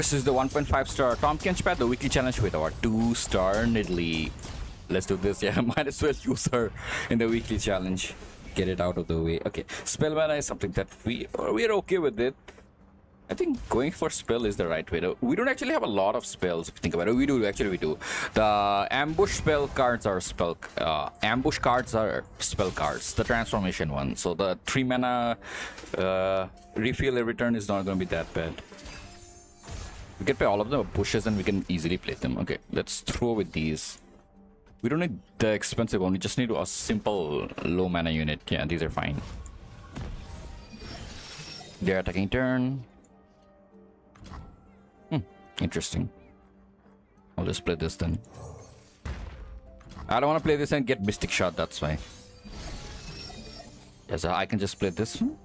This is the 1.5 star Tahm Kench path, the weekly challenge with our 2 star Nidalee. Let's do this. Yeah, might as well use her in the weekly challenge. Get it out of the way. Okay, spell mana is something that we we're okay with it. I think going for spell is the right way. To, we don't actually have a lot of spells if you think about it. We do actually we do. The ambush spell cards are spell uh, ambush cards are spell cards. The transformation one. So the three mana uh, refill every turn is not going to be that bad. We can play all of them bushes and we can easily play them. Okay, let's throw with these. We don't need the expensive one. We just need a simple low mana unit. Yeah, these are fine. They're attacking turn. Hmm, interesting. I'll just play this then. I don't want to play this and get Mystic Shot, that's why. Yes, I can just play this one.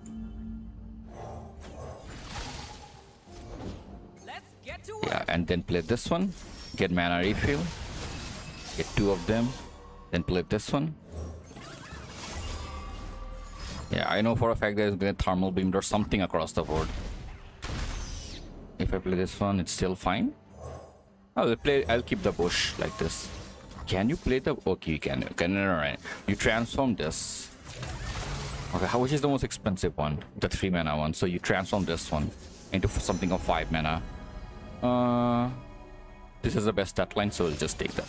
Yeah, and then play this one. Get mana refill. Get two of them. Then play this one. Yeah, I know for a fact there's gonna thermal beam or something across the board. If I play this one, it's still fine. Oh, I'll play. I'll keep the bush like this. Can you play the? Okay, you can. Okay, no, no, no. You transform this. Okay, how which is the most expensive one? The three mana one. So you transform this one into something of five mana. Uh, this is the best stat line, so we'll just take that.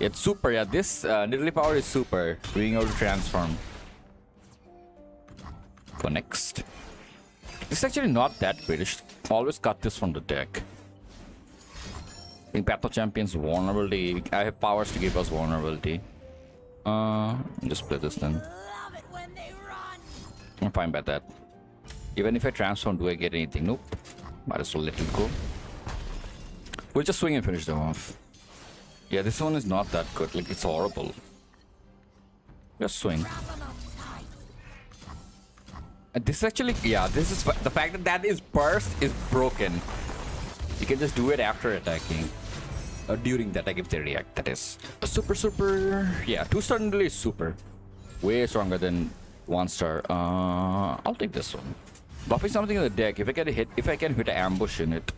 It's super, yeah. This uh, Nidalee power is super. Being able to transform. Go next. This is actually not that great. always cut this from the deck. In of Champions, vulnerability. I have powers to give us vulnerability. Uh, just play this then. I'm fine by that. Even if I transform, do I get anything? Nope. Might as well let it go. We'll just swing and finish them off. Yeah, this one is not that good. Like, it's horrible. Just swing. And this actually, yeah, this is the fact that that is burst is broken. You can just do it after attacking. Or during the attack if they react, that is. Super, super, yeah, two star is super. Way stronger than one star. Uh, I'll take this one. Buffing something in the deck. If I can hit, if I can hit an ambush in it.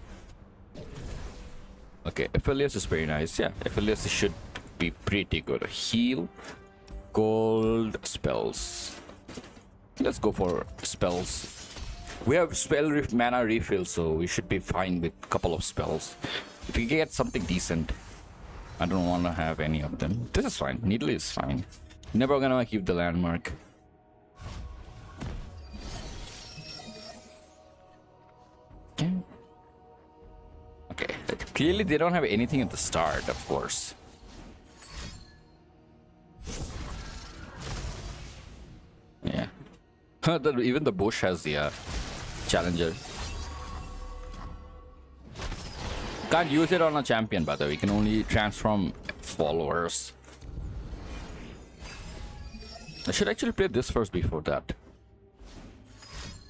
Okay, Aphelios is very nice. Yeah, Aphelios should be pretty good. Heal, gold, spells. Let's go for spells. We have spell ref mana refill, so we should be fine with a couple of spells. If we get something decent, I don't want to have any of them. This is fine. Needle is fine. Never gonna keep the landmark. Clearly, they don't have anything at the start, of course. Yeah. Even the bush has the uh, challenger. Can't use it on a champion, by the way. Can only transform followers. I should actually play this first before that.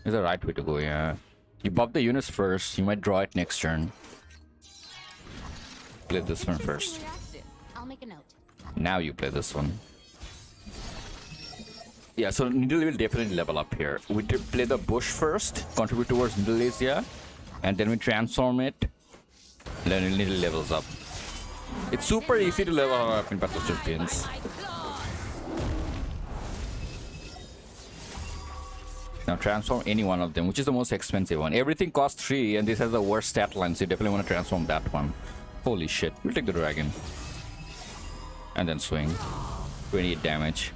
Is the right way to go, yeah. You buff the units first, you might draw it next turn. Play this one first. Now you play this one. Yeah, so Nidalee will definitely level up here. We did play the bush first, contribute towards Nidalee's, and then we transform it. Then Nidalee levels up. It's super easy to level up in Path of Champions. Now transform any one of them, which is the most expensive one. Everything costs 3 and this has the worst stat line, so you definitely want to transform that one. Holy shit. We'll take the dragon. And then swing. 28 damage.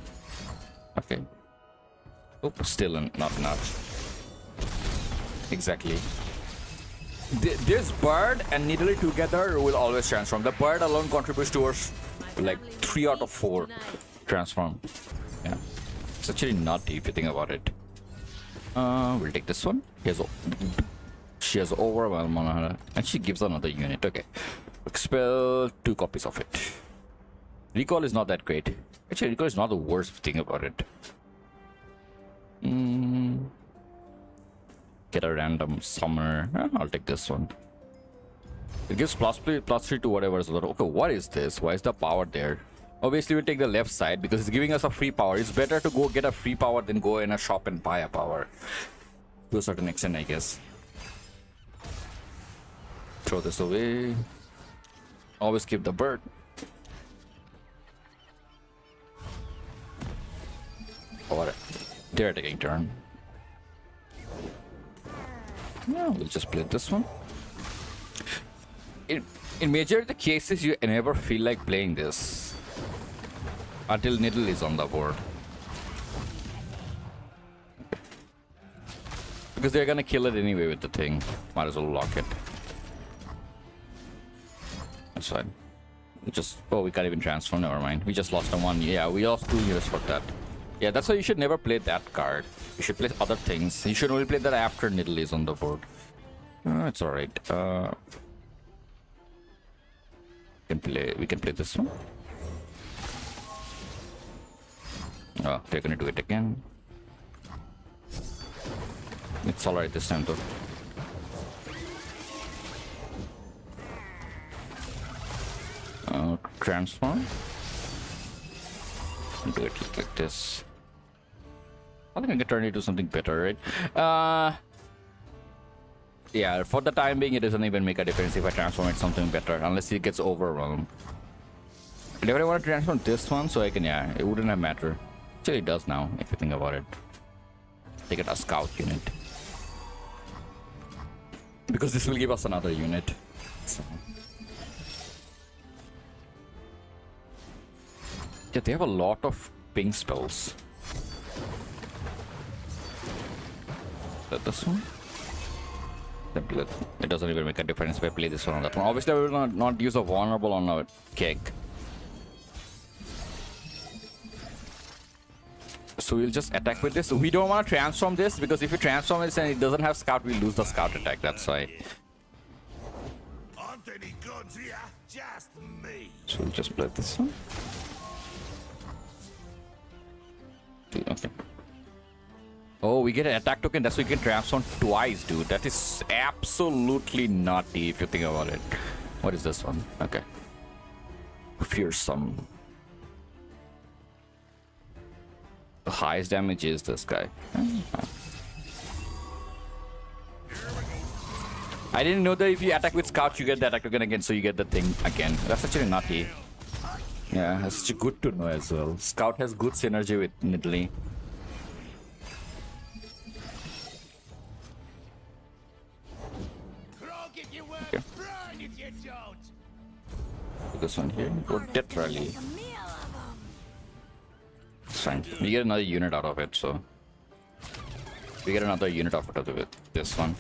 Okay. Oop, still not enough. Exactly. this bird and Nidalee together will always transform. The bird alone contributes towards like 3 out of 4 transform. Yeah. It's actually not if you think about it. Uh, we'll take this one. He has, she has overwhelm on her, and she gives another unit. Okay. Expel two copies of it. Recall is not that great. Actually, recall is not the worst thing about it. Mm. Get a random summer. Eh, I'll take this one. It gives plus three, plus three to whatever is Okay, what is this? Why is the power there? Obviously, we take the left side because it's giving us a free power. It's better to go get a free power than go in a shop and buy a power. To a certain extent, I guess. throw this away. Always keep the bird. Or they're taking turn. No, we'll just play this one. In, in major of the cases, you never feel like playing this until Nidalee is on the board. Because they're gonna kill it anyway with the thing. Might as well lock it. That's fine. We just oh we can't even transform, never mind. We just lost a one. Yeah, we lost two years for that. Yeah, that's why you should never play that card. You should play other things. You should only play that after Nidalee is on the board. Uh, it's alright. Uh we can play we can play this one. Oh, they're gonna do it again. It's alright this time though. Uh, transform. Do it like this. I think I can turn it into something better, right? Uh, yeah, for the time being, it doesn't even make a difference if I transform it something better, unless it gets overwhelmed. I want to transform this one, so I can, yeah, it wouldn't have mattered. Actually, it does now, if you think about it. Take it a scout unit. Because this will give us another unit. So. Yeah, they have a lot of ping spells. Is that this one? It doesn't even make a difference if I play this one on that one. Obviously, I will not, not use a vulnerable on a kick. So we'll just attack with this. We don't want to transform this because if you transform this and it doesn't have scout, we'll lose the scout attack. That's why. So we'll just play this one. Okay. Oh, we get an attack token. That's why we can transform twice, dude. That is absolutely nutty if you think about it. What is this one? Okay. Fearsome. The highest damage is this guy. I didn't know that if you attack with Scout, you get the attack token again, so you get the thing again. That's actually nutty. Yeah, that's good to know as well. Scout has good synergy with Nidalee. Okay. This one here, or Death Rally fine. We get another unit out of it, so... We get another unit out of it, this one.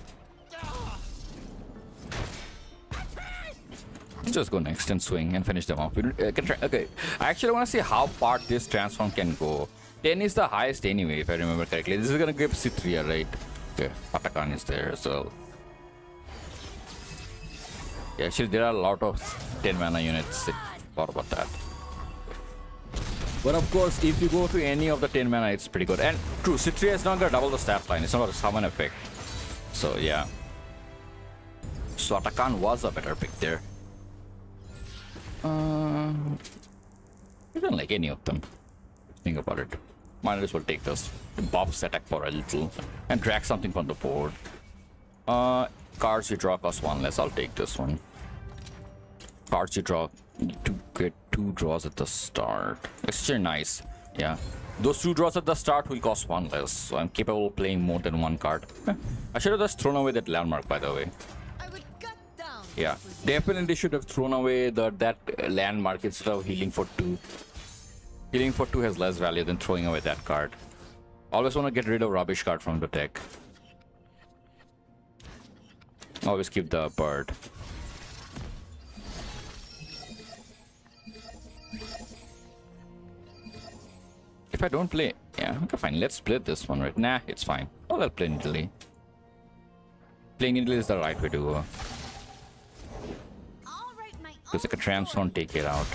Let's just go next and swing and finish them off. Uh, okay, I actually want to see how far this transform can go. 10 is the highest anyway, if I remember correctly. This is gonna give Cithria, right? Okay, Atakhan is there as well. Yeah, actually, there are a lot of 10 mana units. Thought about that. But of course, if you go to any of the 10 mana, it's pretty good. And true, Cithria is not gonna double the staff line. It's not a summon effect. So yeah. So Atakhan was a better pick there. Uh, I don't like any of them. Think about it. Might as well take this. Buffs attack for a little. And drag something from the board. Uh, cards you draw cost one less. I'll take this one. Cards you draw to get two draws at the start. It's actually nice. Yeah. Those two draws at the start will cost one less, so I'm capable of playing more than one card. I should have just thrown away that landmark, by the way. Yeah, definitely should have thrown away the, that landmark instead of healing for two. Healing for two has less value than throwing away that card. Always want to get rid of rubbish card from the deck. Always keep the bird. If I don't play... Yeah, okay, fine. Let's split this one, right? Nah, it's fine. Oh, I'll play Nidalee. Playing Nidalee is the right way to go. Because I can transform, take it out.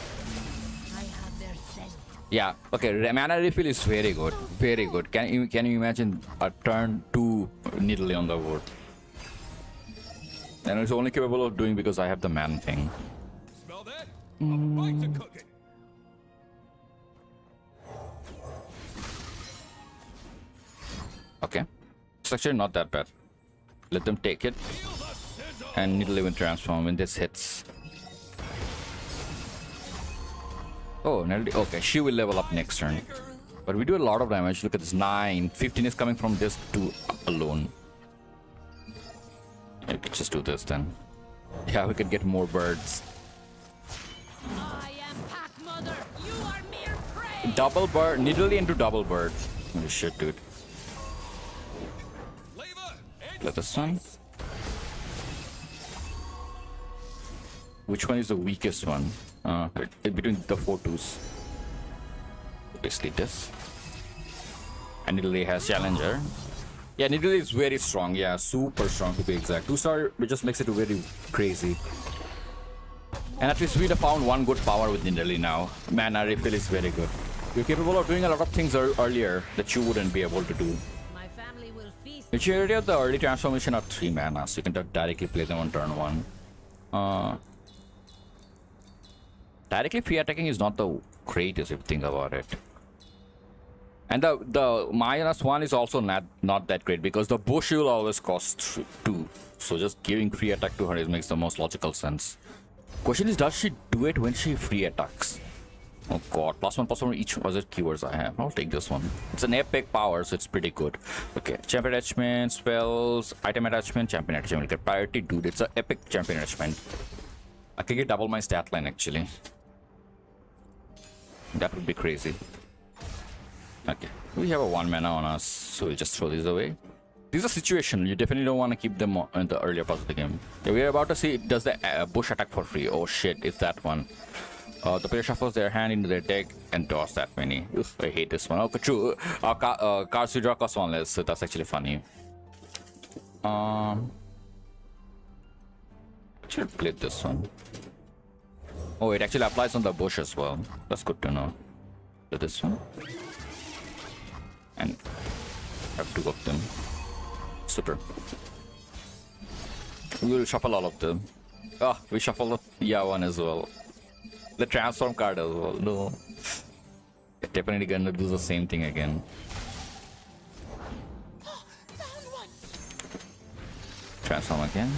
Yeah, okay, mana refill is very good. Very good. Can you can you imagine a turn two Nidalee on the board? And it's only capable of doing because I have the man thing. Mm. Okay. It's actually not that bad. Let them take it. And Nidalee even transform when this hits. Oh, Nelly. Okay, she will level up next turn. But we do a lot of damage. Look at this 9. 15 is coming from this 2 alone. Let's just do this then. Yeah, we could get more birds. Double bird, Nidalee into double bird. Holy shit, dude. Let this one. Which one is the weakest one? Uh, between the four twos. Basically this. And Nidalee has Challenger. Yeah, Nidalee is very strong. Yeah, super strong to be exact. Two star just makes it very crazy. And at least we have found one good power with Nidalee now. Mana refill is very good. You're capable of doing a lot of things ear- earlier that you wouldn't be able to do. My family will feast. Majority of the early transformation are 3 mana, so you can di- directly play them on turn 1. Uh, directly free attacking is not the greatest if you think about it. And the the minus one is also not not that great because the bush will always cost two. So just giving free attack to her makes the most logical sense. Question is, does she do it when she free attacks? Oh god, plus one plus one each other keywords I have. I'll take this one. It's an epic power, so it's pretty good. Okay, champion attachment, spells, item attachment, champion attachment. Get priority, dude. It's an epic champion attachment. I can get double my stat line actually. That would be crazy. Okay, we have a one mana on us, so we'll just throw these away. This is a situation you definitely don't want to keep them in the earlier parts of the game. Yeah, we're about to see does the uh, bush attack for free? Oh shit, it's that one. Uh, the player shuffles their hand into their deck and draws that many. Ugh, I hate this one. Okay, true. Uh, ca- uh, cards you draw cost one less, so that's actually funny. Um, should play this one. Oh, it actually applies on the bush as well. That's good to know. So this one. And have two of them. Super. We will shuffle all of them. Ah, we shuffle the yeah one as well. The transform card as well. No. Definitely gonna do the same thing again. Transform again.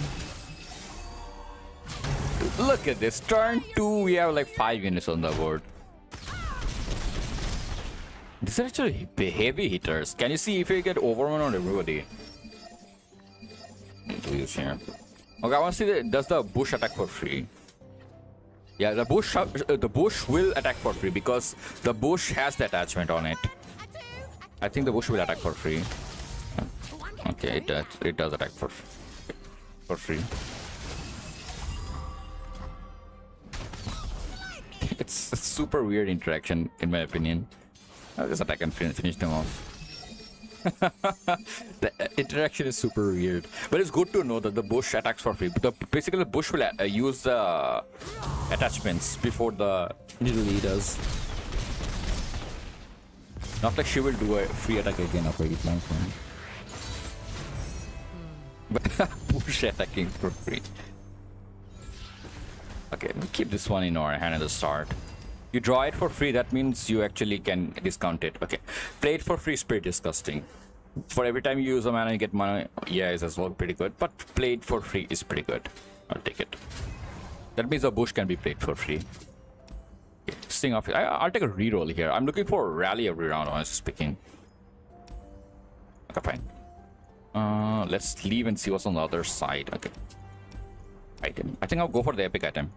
Look at this. Turn two, we have like five units on the board. These are actually heavy hitters. Can you see if you get overrun on everybody? Use here. Okay, I want to see the, does the bush attack for free? Yeah, the bush uh, the bush will attack for free because the bush has the attachment on it. I think the bush will attack for free. Okay, it does. It does attack for for free. It's a super weird interaction, in my opinion. I'll just attack and fin- finish them off. the uh, interaction is super weird, but it's good to know that the bush attacks for free. The, basically, the bush will uh, use the attachments before the Nidalee does. Not like she will do a free attack again after it lands one. But bush attacking for free. Okay, we keep this one in our hand at the start. You draw it for free, that means you actually can discount it. Okay. Play it for free is pretty disgusting. For every time you use a mana, you get mana. Yeah, is as well pretty good. But play it for free is pretty good. I'll take it. That means the bush can be played for free. Okay, Sting off. I, I'll take a reroll here. I'm looking for a rally every round, honestly speaking. Okay, fine. Uh, let's leave and see what's on the other side. Okay. Item. I think I'll go for the epic item.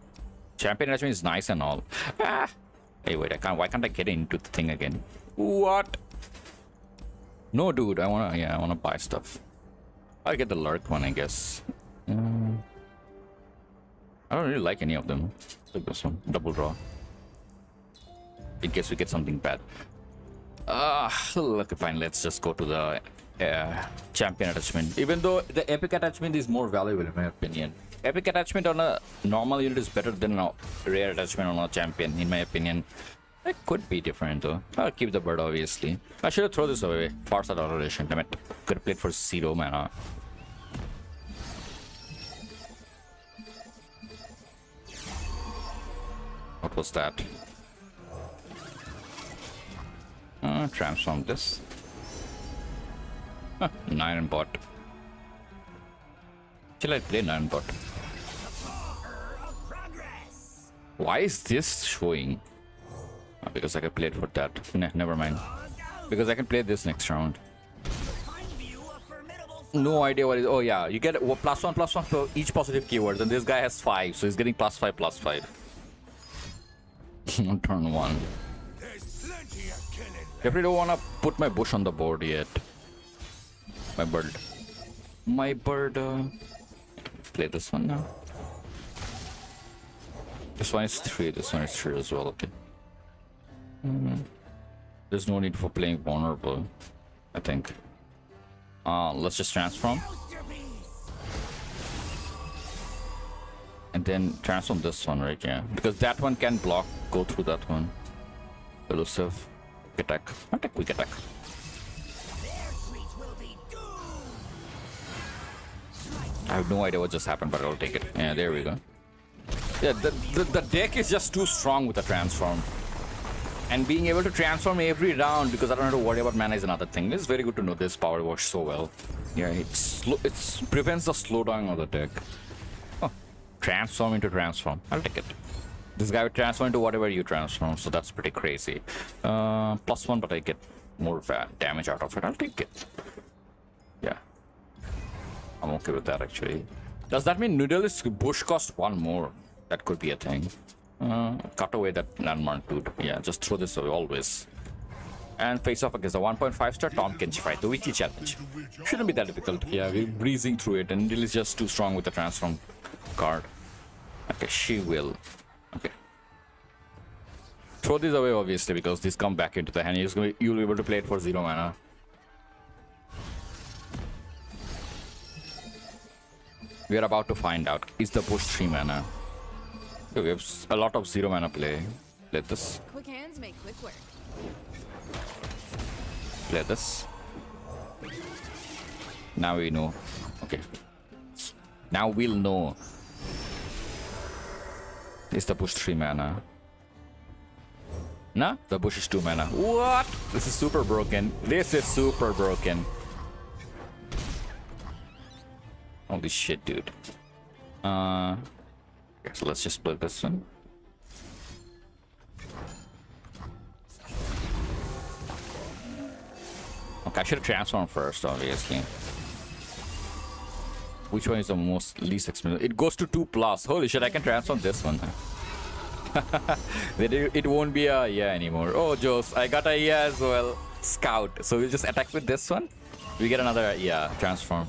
Champion attachment is nice and all. Ah! Hey, wait, I can't. Why can't I get into the thing again? What? No, dude. I wanna. Yeah, I wanna buy stuff. I'll get the lurk one, I guess. Mm. I don't really like any of them. Take this one. Double draw. In case we get something bad. Ah, okay, fine. Let's just go to the uh, champion attachment. Even though the epic attachment is more valuable, in my opinion. Epic attachment on a normal unit is better than a rare attachment on a champion, in my opinion. It could be different though. I'll keep the bird, obviously. I should have thrown this away. Farsight Adoration, damn it. Could have played for zero mana. What was that? Uh, transform this. Huh, nine and bot. Actually, I play nine bot. Why is this showing? Oh, because I can play it for that. Nah, never mind. Because I can play this next round. No idea what is. Oh yeah, you get plus one, plus one for each positive keywords, and this guy has five, so he's getting plus five, plus five. turn one. Definitely don't wanna put my bush on the board yet. My bird. My bird. Uh... Play this one now. This one is three. This one is three as well. Okay. Mm. There's no need for playing vulnerable. I think. Uh, let's just transform. And then transform this one right here. Because that one can block, go through that one. Elusive. Attack. Attack, quick attack. I have no idea what just happened, but I'll take it. Yeah, there we go. Yeah, the, the, the deck is just too strong with the transform. And being able to transform every round because I don't have to worry about mana is another thing. It's very good to know this power works so well. Yeah, it's it prevents the slowdown of the deck. Oh, transform into transform. I'll take it. This guy will transform into whatever you transform, so that's pretty crazy. Uh, plus one, but I get more damage out of it. I'll take it. I'm okay with that actually. Does that mean Nidalee bush cost one more? That could be a thing. Uh, cut away that landmark, dude. Yeah, just throw this away always. And face off against the 1.5 star Kench fight, the weekly challenge. Shouldn't be that difficult. Yeah, we're breezing through it, and is just too strong with the transform card. Okay, she will. Okay. Throw this away, obviously, because this come back into the hand. You'll be able to play it for zero mana. We are about to find out. Is the bush 3 mana? we have a lot of zero mana play. Let this. Quick hands make quick work. Play this. Now we know. Okay. Now we'll know. Is the bush 3 mana? Nah, the bush is 2 mana. What? This is super broken. This is super broken. Holy shit, dude. Uh, okay, so let's just split this one. Okay, I should have transformed first, obviously. Which one is the most least expensive? It goes to 2 plus. Holy shit, I can transform this one. it won't be a yeah anymore. Oh, Joes, I got a yeah as well. Scout. So we'll just attack with this one. We get another yeah transform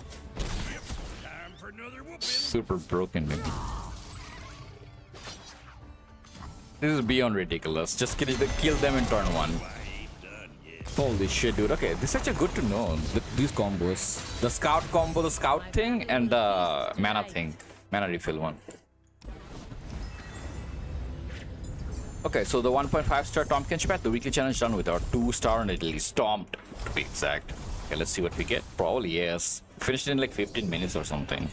super broken, maybe. This is beyond ridiculous. Just kill, kill them in turn one. Holy shit, dude. Okay, this is actually good to know. The, these combos. The scout combo, the scout thing, and the mana thing. Mana refill one. Okay, so the 1.5 star Tahm Kench the weekly challenge done with our 2 star Nidalee stomped to be exact. Okay, let's see what we get. Probably yes. Finished in like 15 minutes or something.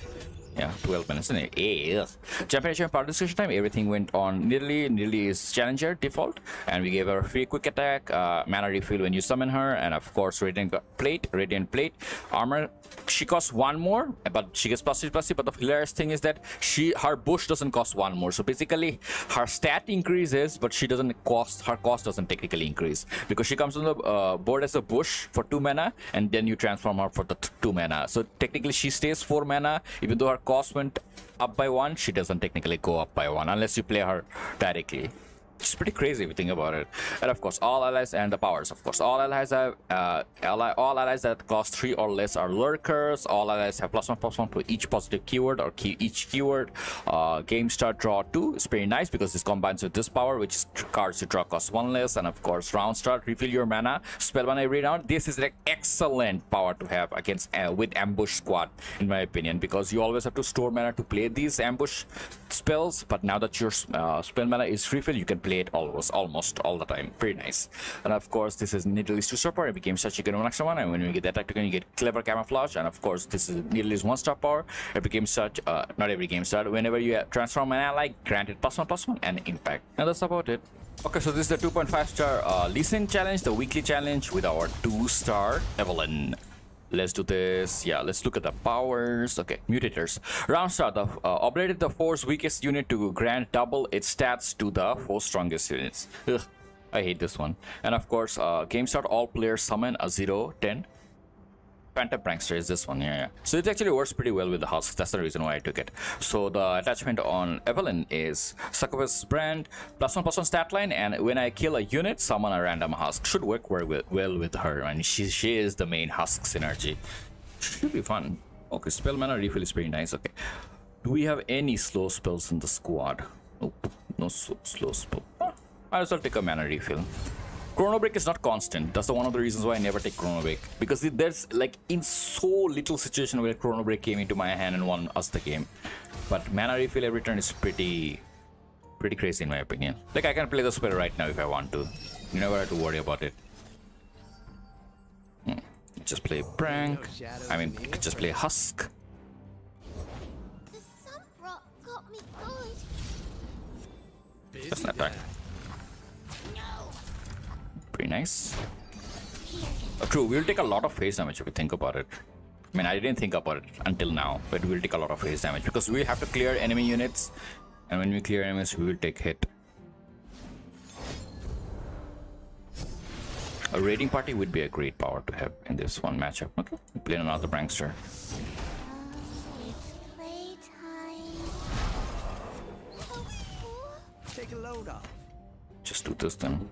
Yeah, 12 minutes. and Yes. Championship discussion time, everything went on nearly, nearly is challenger default. And we gave her a free quick attack, uh, mana refill when you summon her, and of course, radiant plate, radiant plate, armor. She costs one more, but she gets plus plus. But the hilarious thing is that she her bush doesn't cost one more. So basically, her stat increases, but she doesn't cost her cost doesn't technically increase because she comes on the uh, board as a bush for two mana, and then you transform her for the two mana. So technically, she stays four mana, even though her cost went up by one, she doesn't technically go up by one unless you play her directly. It's pretty crazy if you think about it. And of course, all allies and the powers. Of course, all allies have uh, ally, all allies that cost three or less are lurkers. All allies have plus one plus one for each positive keyword or key, each keyword. Uh, game start draw two is pretty nice because this combines with this power, which is cards you draw cost one less. And of course, round start refill your mana, spell mana every round. This is like excellent power to have against uh, with ambush squad, in my opinion, because you always have to store mana to play these ambush spells. But now that your uh, spell mana is refill, you can play it almost almost all the time. Pretty nice. And of course, this is Nidalee's two star power. It became such a good one extra one. And when you get the attack token, you get clever camouflage. And of course, this is Nidalee's one star power. It became such uh, not every game start. Whenever you transform an ally, granted plus one plus one and impact. And that's about it. Okay, so this is the 2.5 star uh, Sin challenge, the weekly challenge with our 2 star Evelynn. Let's do this. Yeah, let's look at the powers. Okay, mutators. Round start. The uh, upgraded the force weakest unit to grant double its stats to the four strongest units. Ugh, I hate this one. And of course, uh, game start. All players summon a 0, 10, Phantom Prankster is this one, yeah, yeah. So it actually works pretty well with the husks. That's the reason why I took it. So the attachment on Evelyn is Succubus brand, plus one plus one stat line, and when I kill a unit, summon a random husk. Should work very well, with her, and she she is the main husk synergy. Should be fun. Okay, spell mana refill is pretty nice. Okay, do we have any slow spells in the squad? Nope, no slow, slow spell. Might as well take a mana refill. Chrono Break is not constant. That's the one of the reasons why I never take Chrono Break. Because there's like in so little situation where Chrono Break came into my hand and won us the game. But mana refill every turn is pretty pretty crazy in my opinion. Like I can play the spell right now if I want to. You never have to worry about it. Hmm. Just play prank. I mean, just play husk. The sun rock Pretty nice. Uh, true, we'll take a lot of phase damage if we think about it. I mean, I didn't think about it until now, but we'll take a lot of phase damage because we have to clear enemy units, and when we clear enemies, we will take hit. A raiding party would be a great power to have in this one matchup. Okay, we play another prankster. Oh, it's playtime. Oh, oh. Take a load off. Just do this then.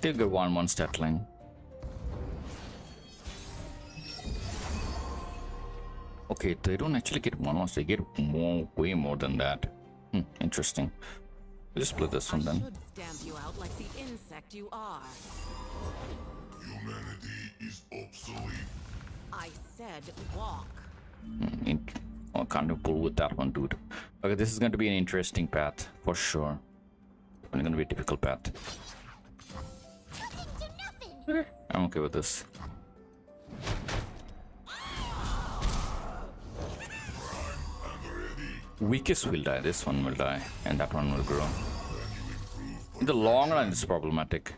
They'll get one one stat line. Okay, they don't actually get one once, they get more, way more than that. Hmm, interesting. We'll just split this one then. Stamp you out like the insect you are. Humanity is obsolete. I said walk. Hmm, int- oh, can't do pull with that one, dude. Okay, this is going to be an interesting path, for sure. It's going to be a difficult path. I'm okay with this. Weakest will die, this one will die, and that one will grow. In the long run, it's problematic.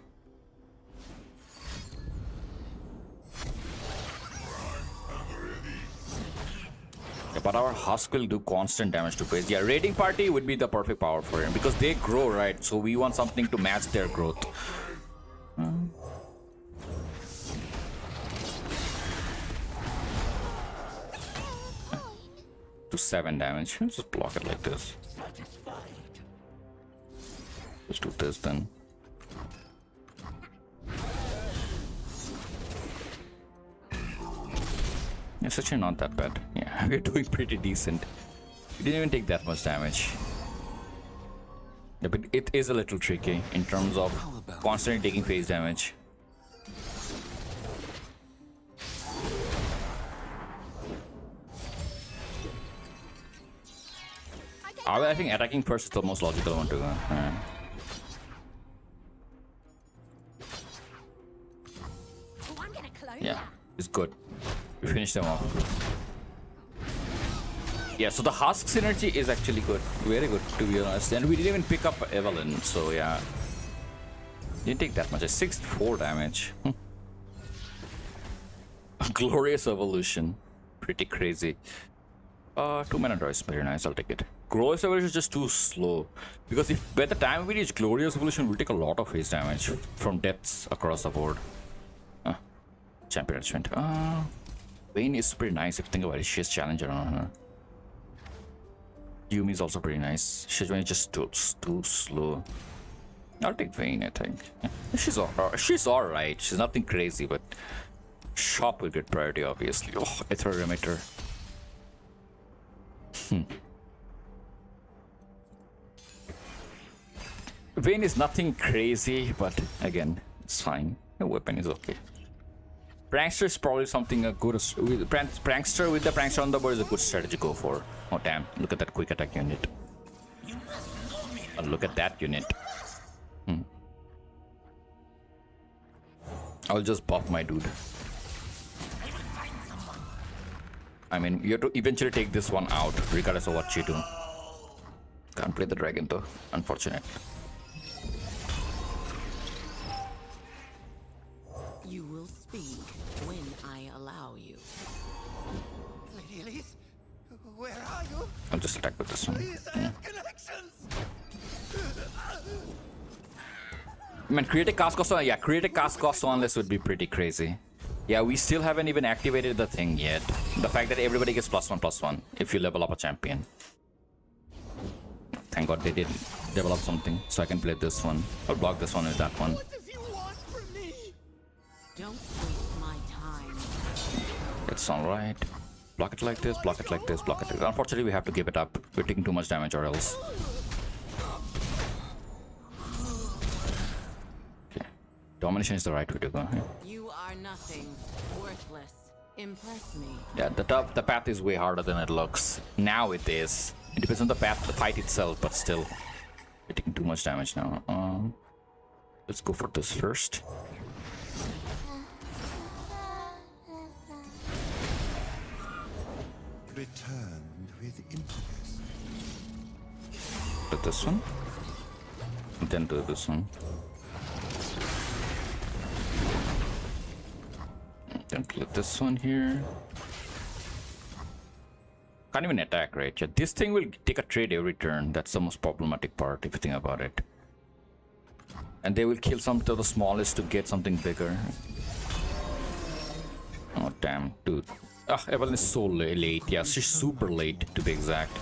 Yeah, but our husk will do constant damage to face. Yeah, raiding party would be the perfect power for him because they grow, right? So we want something to match their growth. To 7 damage. Let's just block it like this. Let's do this then. It's actually not that bad. Yeah, we're doing pretty decent. We didn't even take that much damage. Yeah, but it is a little tricky in terms of constantly taking phase damage. I think attacking first is the most logical one to go. Clone yeah, it's good. We finished them off. Yeah, so the husk synergy is actually good. Very good, to be honest. And we didn't even pick up Evelyn, so yeah. Didn't take that much. A 6-4 damage. Glorious evolution. Pretty crazy. Uh, two mana draw is very nice. I'll take it. Glorious evolution is just too slow because if by the time we reach glorious evolution, we'll take a lot of phase damage from depths across the board. Uh, champion attachment. Uh, Vayne is pretty nice if you think about it. She has challenger on her. Yuumi is also pretty nice. She's just too, too slow. I'll take Vayne, I think. Yeah. She's all, she's alright. She's nothing crazy, but shop will get priority, obviously. Oh, Ethereal Remitter. Hmm. Vayne is nothing crazy, but again, it's fine. The weapon is okay. Prankster is probably something a good. With, prank, prankster with the prankster on the board is a good strategy to go for. Oh damn! Look at that quick attack unit. Oh, look at that unit. Hmm. I'll just buff my dude. I mean, you have to eventually take this one out, regardless of what you do. Can't play the dragon though, unfortunate. You will speak when I allow you. Lady Elise, where are you? I'll just attack with this one. Please, I have connections. Man, create a cast cost on, yeah, create a cast cost on this would be pretty crazy. Yeah, we still haven't even activated the thing yet. The fact that everybody gets plus one plus one if you level up a champion. Thank god they did develop something so I can play this one. I'll block this one with that one. What does he want from me? Don't waste my time. It's alright. Block it like this, block it like this, block it like this. Unfortunately, we have to give it up. We're taking too much damage or else. Okay. Domination is the right way to go. here. You nothing. Worthless. Impress me. Yeah, the top, the path is way harder than it looks. Now it is. It depends on the path, the fight itself, but still. We're taking too much damage now. Um, let's go for this first. Returned with impetus. Do this one. Then do this one. Click this one here. Can't even attack, right? Yeah, this thing will take a trade every turn. That's the most problematic part, if you think about it. And they will kill some of the smallest to get something bigger. Oh, damn, dude. Ah, Evelyn is so late. Yeah, she's super late, to be exact.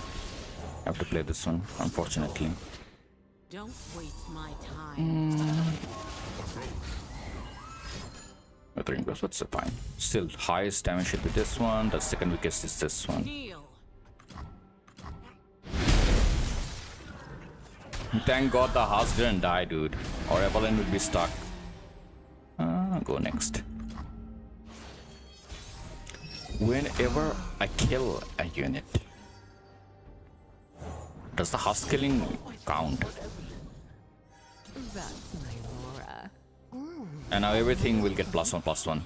I have to play this one, unfortunately. Don't waste my time. What's fine. Still, highest damage should be this one. The second weakest is this one. Thank God the house didn't die, dude. Or Evelyn would be stuck. Uh, go next. Whenever I kill a unit, does the husk killing count? That's. And now everything will get plus one, plus one.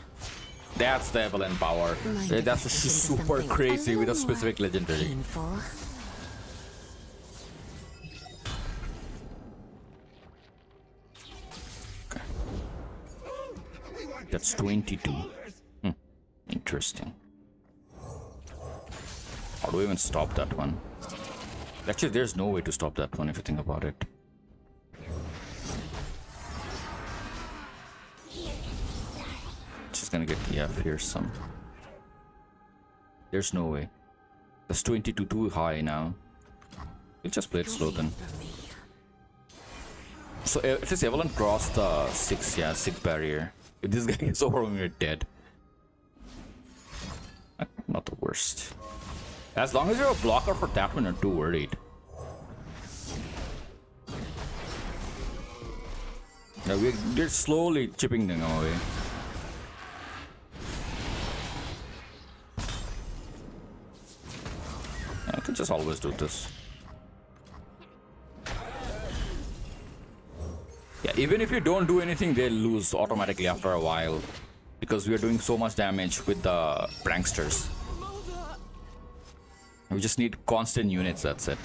That's the Evelyn power. That's she's super crazy with a specific legendary. Painful. That's 22. Hmm. Interesting. How do we even stop that one? Actually, there's no way to stop that one if you think about it. Gonna get yeah, here's some There's no way. That's 22 too high now. We'll just play it slow then. So at least Evelyn crossed the six, yeah, six barrier. If this guy gets over, we're dead. Not the worst. As long as you're a blocker for that one, not too worried. Yeah, we, we're slowly chipping them away. I can just always do this. Yeah, even if you don't do anything, they lose automatically after a while. Because we are doing so much damage with the pranksters. We just need constant units, that's it.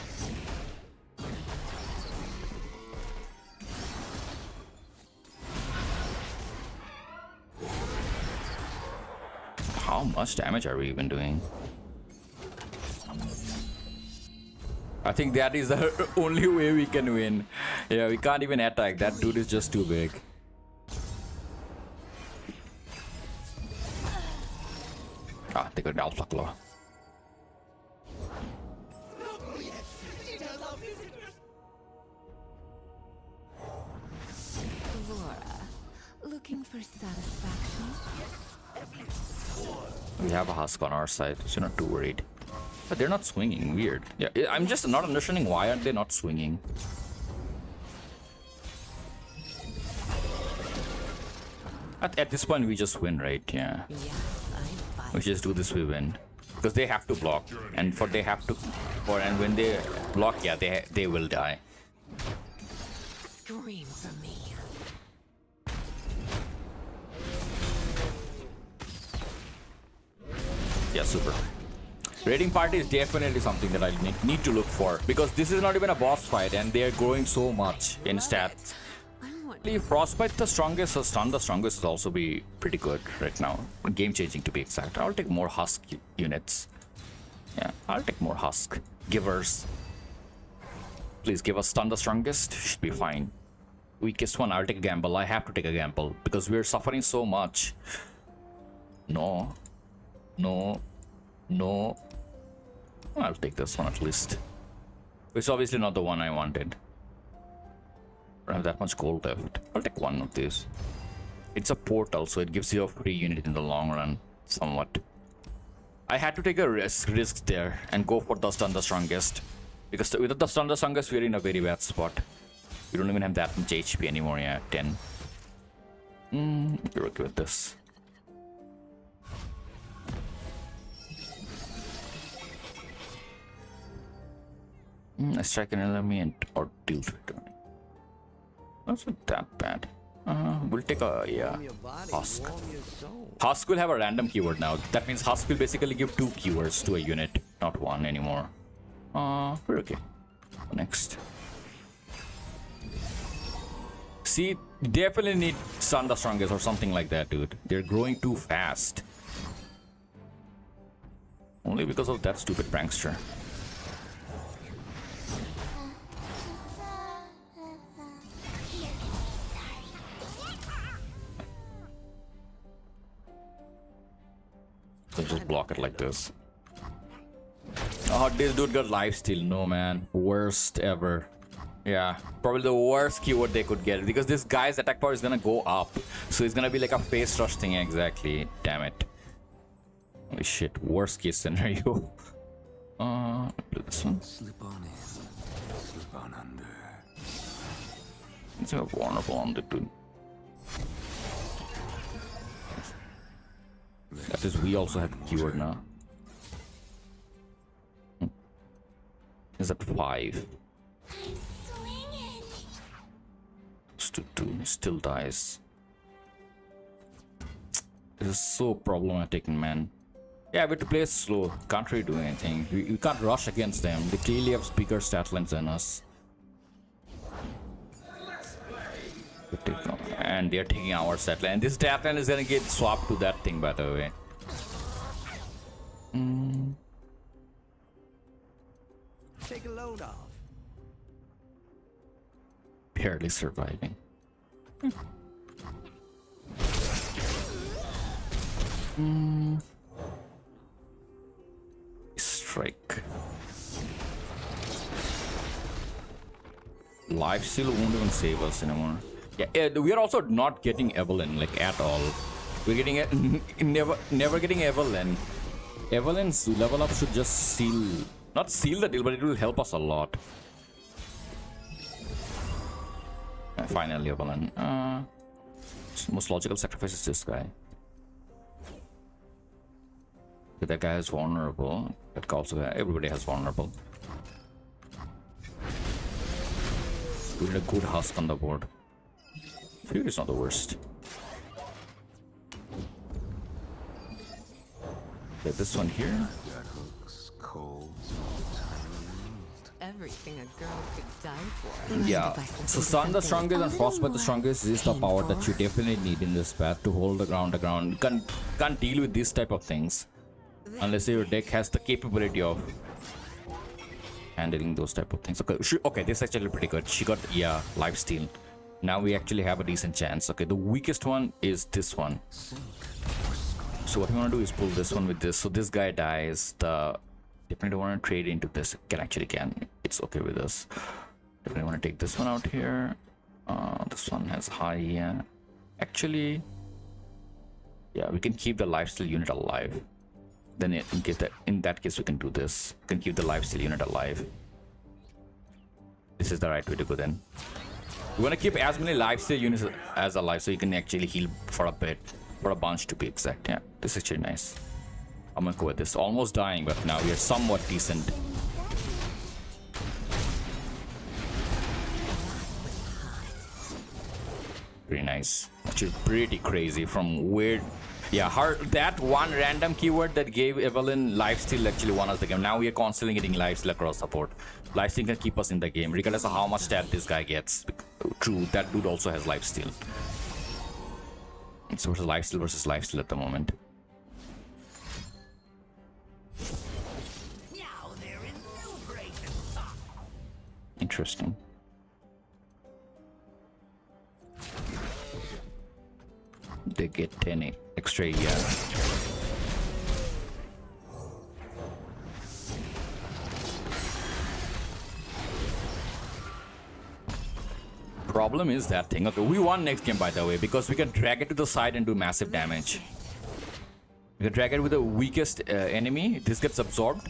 How much damage are we even doing? I think that is the only way we can win. Yeah, we can't even attack. That dude is just too big. Ah, they got Alpha Claw. Looking for satisfaction? We have a husk on our side, so you're not too worried. But they're not swinging. Weird. Yeah, I- I'm just not understanding why aren't they not swinging. At, at this point, we just win, right? Yeah. Yes, We just do this, we win. Because they have to block, and for they have to, for and when they block, yeah, they they will die. Scream for me. Yeah, super. Raiding party is definitely something that I need, to look for because this is not even a boss fight, and they are growing so much in stats. Frostbite the strongest or Stun the strongest will also be pretty good right now. Game changing to be exact. I'll take more Husk units. Yeah, I'll take more Husk. Givers. Please give us Stun the strongest. Should be fine. Weakest one, I'll take a gamble. I have to take a gamble because we're suffering so much. No. No. No. I'll take this one at least. It's obviously not the one I wanted. I don't have that much gold left. I'll take one of these. It's a portal, so it gives you a free unit in the long run, somewhat. I had to take a risk, risk there and go for the stun the strongest. Because without the stun the strongest, we're in a very bad spot. We don't even have that much HP anymore, yeah, 10. Hmm, you're okay with this. Mm, I strike an enemy and or deal return. That's not that bad. Uh, we'll take a yeah. Husk. Husk will have a random keyword now. That means Husk will basically give two keywords to a unit, not one anymore. Uh, we're okay. Next. See, definitely need Stun the Strongest or something like that, dude. They're growing too fast. Only because of that stupid prankster. So just block it like this. Oh, this dude got lifesteal. No, man. Worst ever. Yeah, probably the worst keyword they could get because this guy's attack power is gonna go up. So it's gonna be like a face rush thing exactly. Damn it. Holy shit, worst case scenario. Uh, do this one. Slip on in. Slip on under. It's a vulnerable on the dude. That is, we also have keyword now. Hmm. Is that five? Swinging. Two still dies. This is so problematic, man. Yeah, we have to play slow. Can't really do anything. We, we can't rush against them. They clearly have bigger stat lines than us. We take- And they're taking our stat line. This line is gonna get swapped to that thing, by the way. Take a load off. Barely surviving. Hmm. Strike. Life still won't even save us anymore. Yeah, eh, we are also not getting Evelyn like at all. We're getting it never, never getting Evelyn. Evelyn's level up should just seal, not seal the deal, but it will help us a lot. Uh, Finally, Evelyn. Uh, most logical sacrifice is this guy. But that guy is vulnerable. That guy also everybody has vulnerable. We need a good husk on the board. Fury is not the worst. Okay, this one here. That hooks cold. Everything a girl could die for. Yeah. So Stun the strongest and Frostbite the strongest is the power that you definitely need in this path to hold the ground the ground. Can't can't deal with these type of things. Unless your deck has the capability of handling those type of things. Okay, she, okay, this is actually pretty good. She got yeah, life steal. Now we actually have a decent chance. Okay, the weakest one is this one. So what we want to do is pull this one with this. So this guy dies. The definitely want to trade into this. Can actually can. It's okay with us. Definitely want to take this one out here. Uh, this one has high. Yeah. Actually, yeah, we can keep the lifesteal unit alive. Then in case that in that case we can do this. We can keep the lifesteal unit alive. This is the right way to go then. We want to keep as many lifesteal units as alive so you can actually heal for a bit, for a bunch to be exact. Yeah, this is actually nice. I'm gonna go with this. Almost dying, but now we are somewhat decent. Pretty nice. Actually, pretty crazy from weird. Yeah, her that one random keyword that gave Evelyn lifesteal actually won us the game. Now we are constantly getting lifesteal across support. Lifesteal can keep us in the game, regardless of how much stat this guy gets. True, that dude also has lifesteal. It's versus lifesteal versus lifesteal at the moment. Now there is no break to. Interesting. They get 10 e- extra. Problem is that thing. Okay, we won next game by the way because we can drag it to the side and do massive damage. We can drag it with the weakest uh, enemy. This gets absorbed.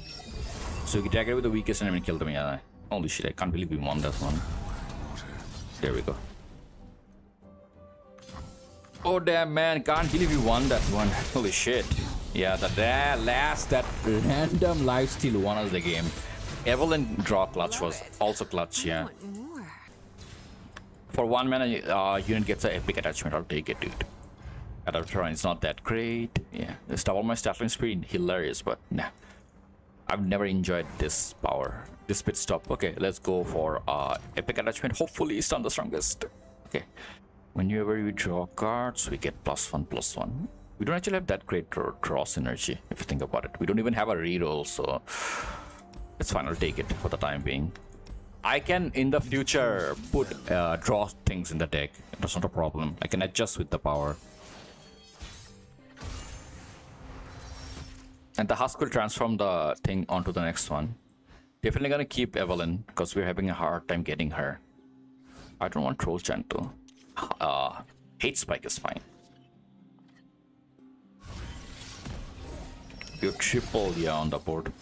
So we can drag it with the weakest enemy and kill them. Yeah. Holy shit! I can't believe we won that one. There we go. Oh damn man, can't believe we won that one. Holy shit. Yeah, that ra- last that random lifesteal won us the game. Evelyn draw clutch was also clutch, yeah. For one mana, uh, unit gets an epic attachment. I'll take it, dude. Adapter is not that great. Yeah, this double my Statling speed hilarious, but nah. I've never enjoyed this power. This pit stop. Okay, let's go for uh epic attachment. Hopefully it's on the strongest. Okay. Whenever we draw cards, we get plus one plus one. We don't actually have that great draw, synergy, if you think about it. We don't even have a reroll, so it's fine, I'll take it for the time being. I can in the future put uh, draw things in the deck. That's not a problem. I can adjust with the power. And the husk will transform the thing onto the next one. Definitely gonna keep Evelyn because we're having a hard time getting her. I don't want Troll though. Uh, hate Spike is fine. You triple yeah on the board.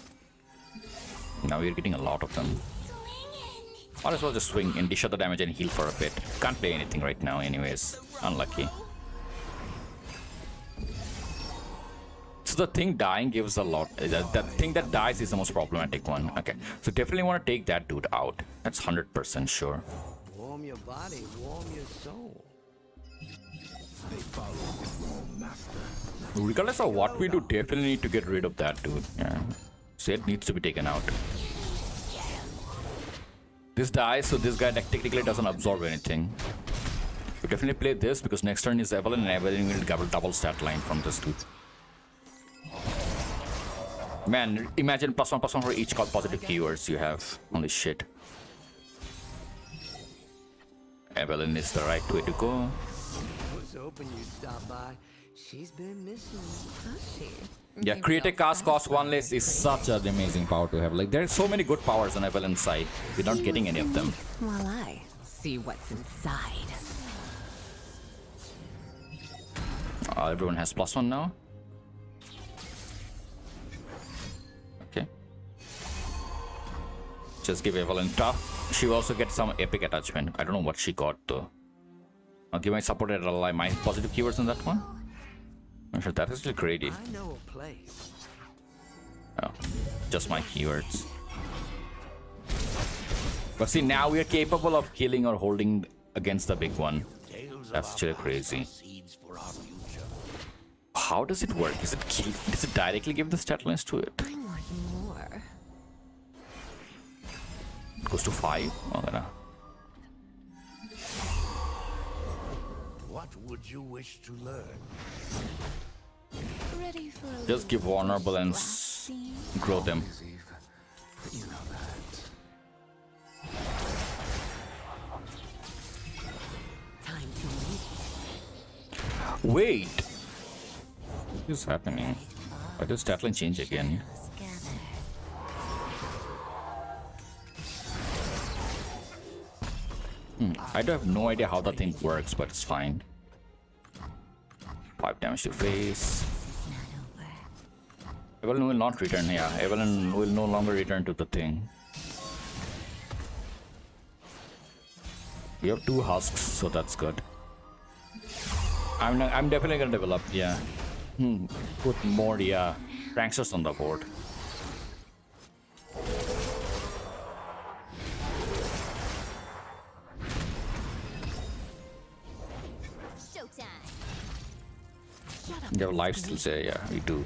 Now we're getting a lot of them. Might as well just swing and dish out the damage and heal for a bit. Can't play anything right now anyways. Unlucky. So the thing dying gives a lot. The, the thing that dies is the most problematic one. Okay, so definitely want to take that dude out. That's 100% sure. Warm your body, warm your soul. they follow Regardless of what we do, definitely need to get rid of that dude. Yeah. Zed needs to be taken out. This dies, so this guy technically doesn't absorb anything. We definitely play this because next turn is Evelyn and Evelyn will double double stat line from this dude. Man, imagine plus one plus one for each positive keywords you have. Holy shit. Evelyn is the right way to go. Was hoping you'd stop by. She's been missing. Has she? Yeah, Maybe create a I'll cast cost one less is such an amazing power to have. Like there's so many good powers on Evelyn's side. We're not getting any of them. While I see what's inside. Uh, everyone has plus one now. Okay. Just give Evelyn tough. She also gets some epic attachment. I don't know what she got though. I'll give my supported ally my positive keywords on that one. I'm sure that is still crazy. I know a place. Oh, just my keywords. But see, now we are capable of killing or holding against the big one. That's of our actually past crazy. are Seeds for our future. How does it work? Is it kill? Does it directly give the stat lines to it? Goes to five. Oh, no. What would you wish to learn? Ready for Just give vulnerable and grow them. Eve, you know that. Time to. Wait. What is happening? Why does stat line change again? I do have no idea how the thing works, but it's fine. Five damage to face. Evelyn will not return. Yeah, Evelyn will no longer return to the thing. We have two husks, so that's good. I'm not, I'm definitely gonna develop. Yeah, hmm. put more yeah pranksters on the board. Your life still say, yeah, we do.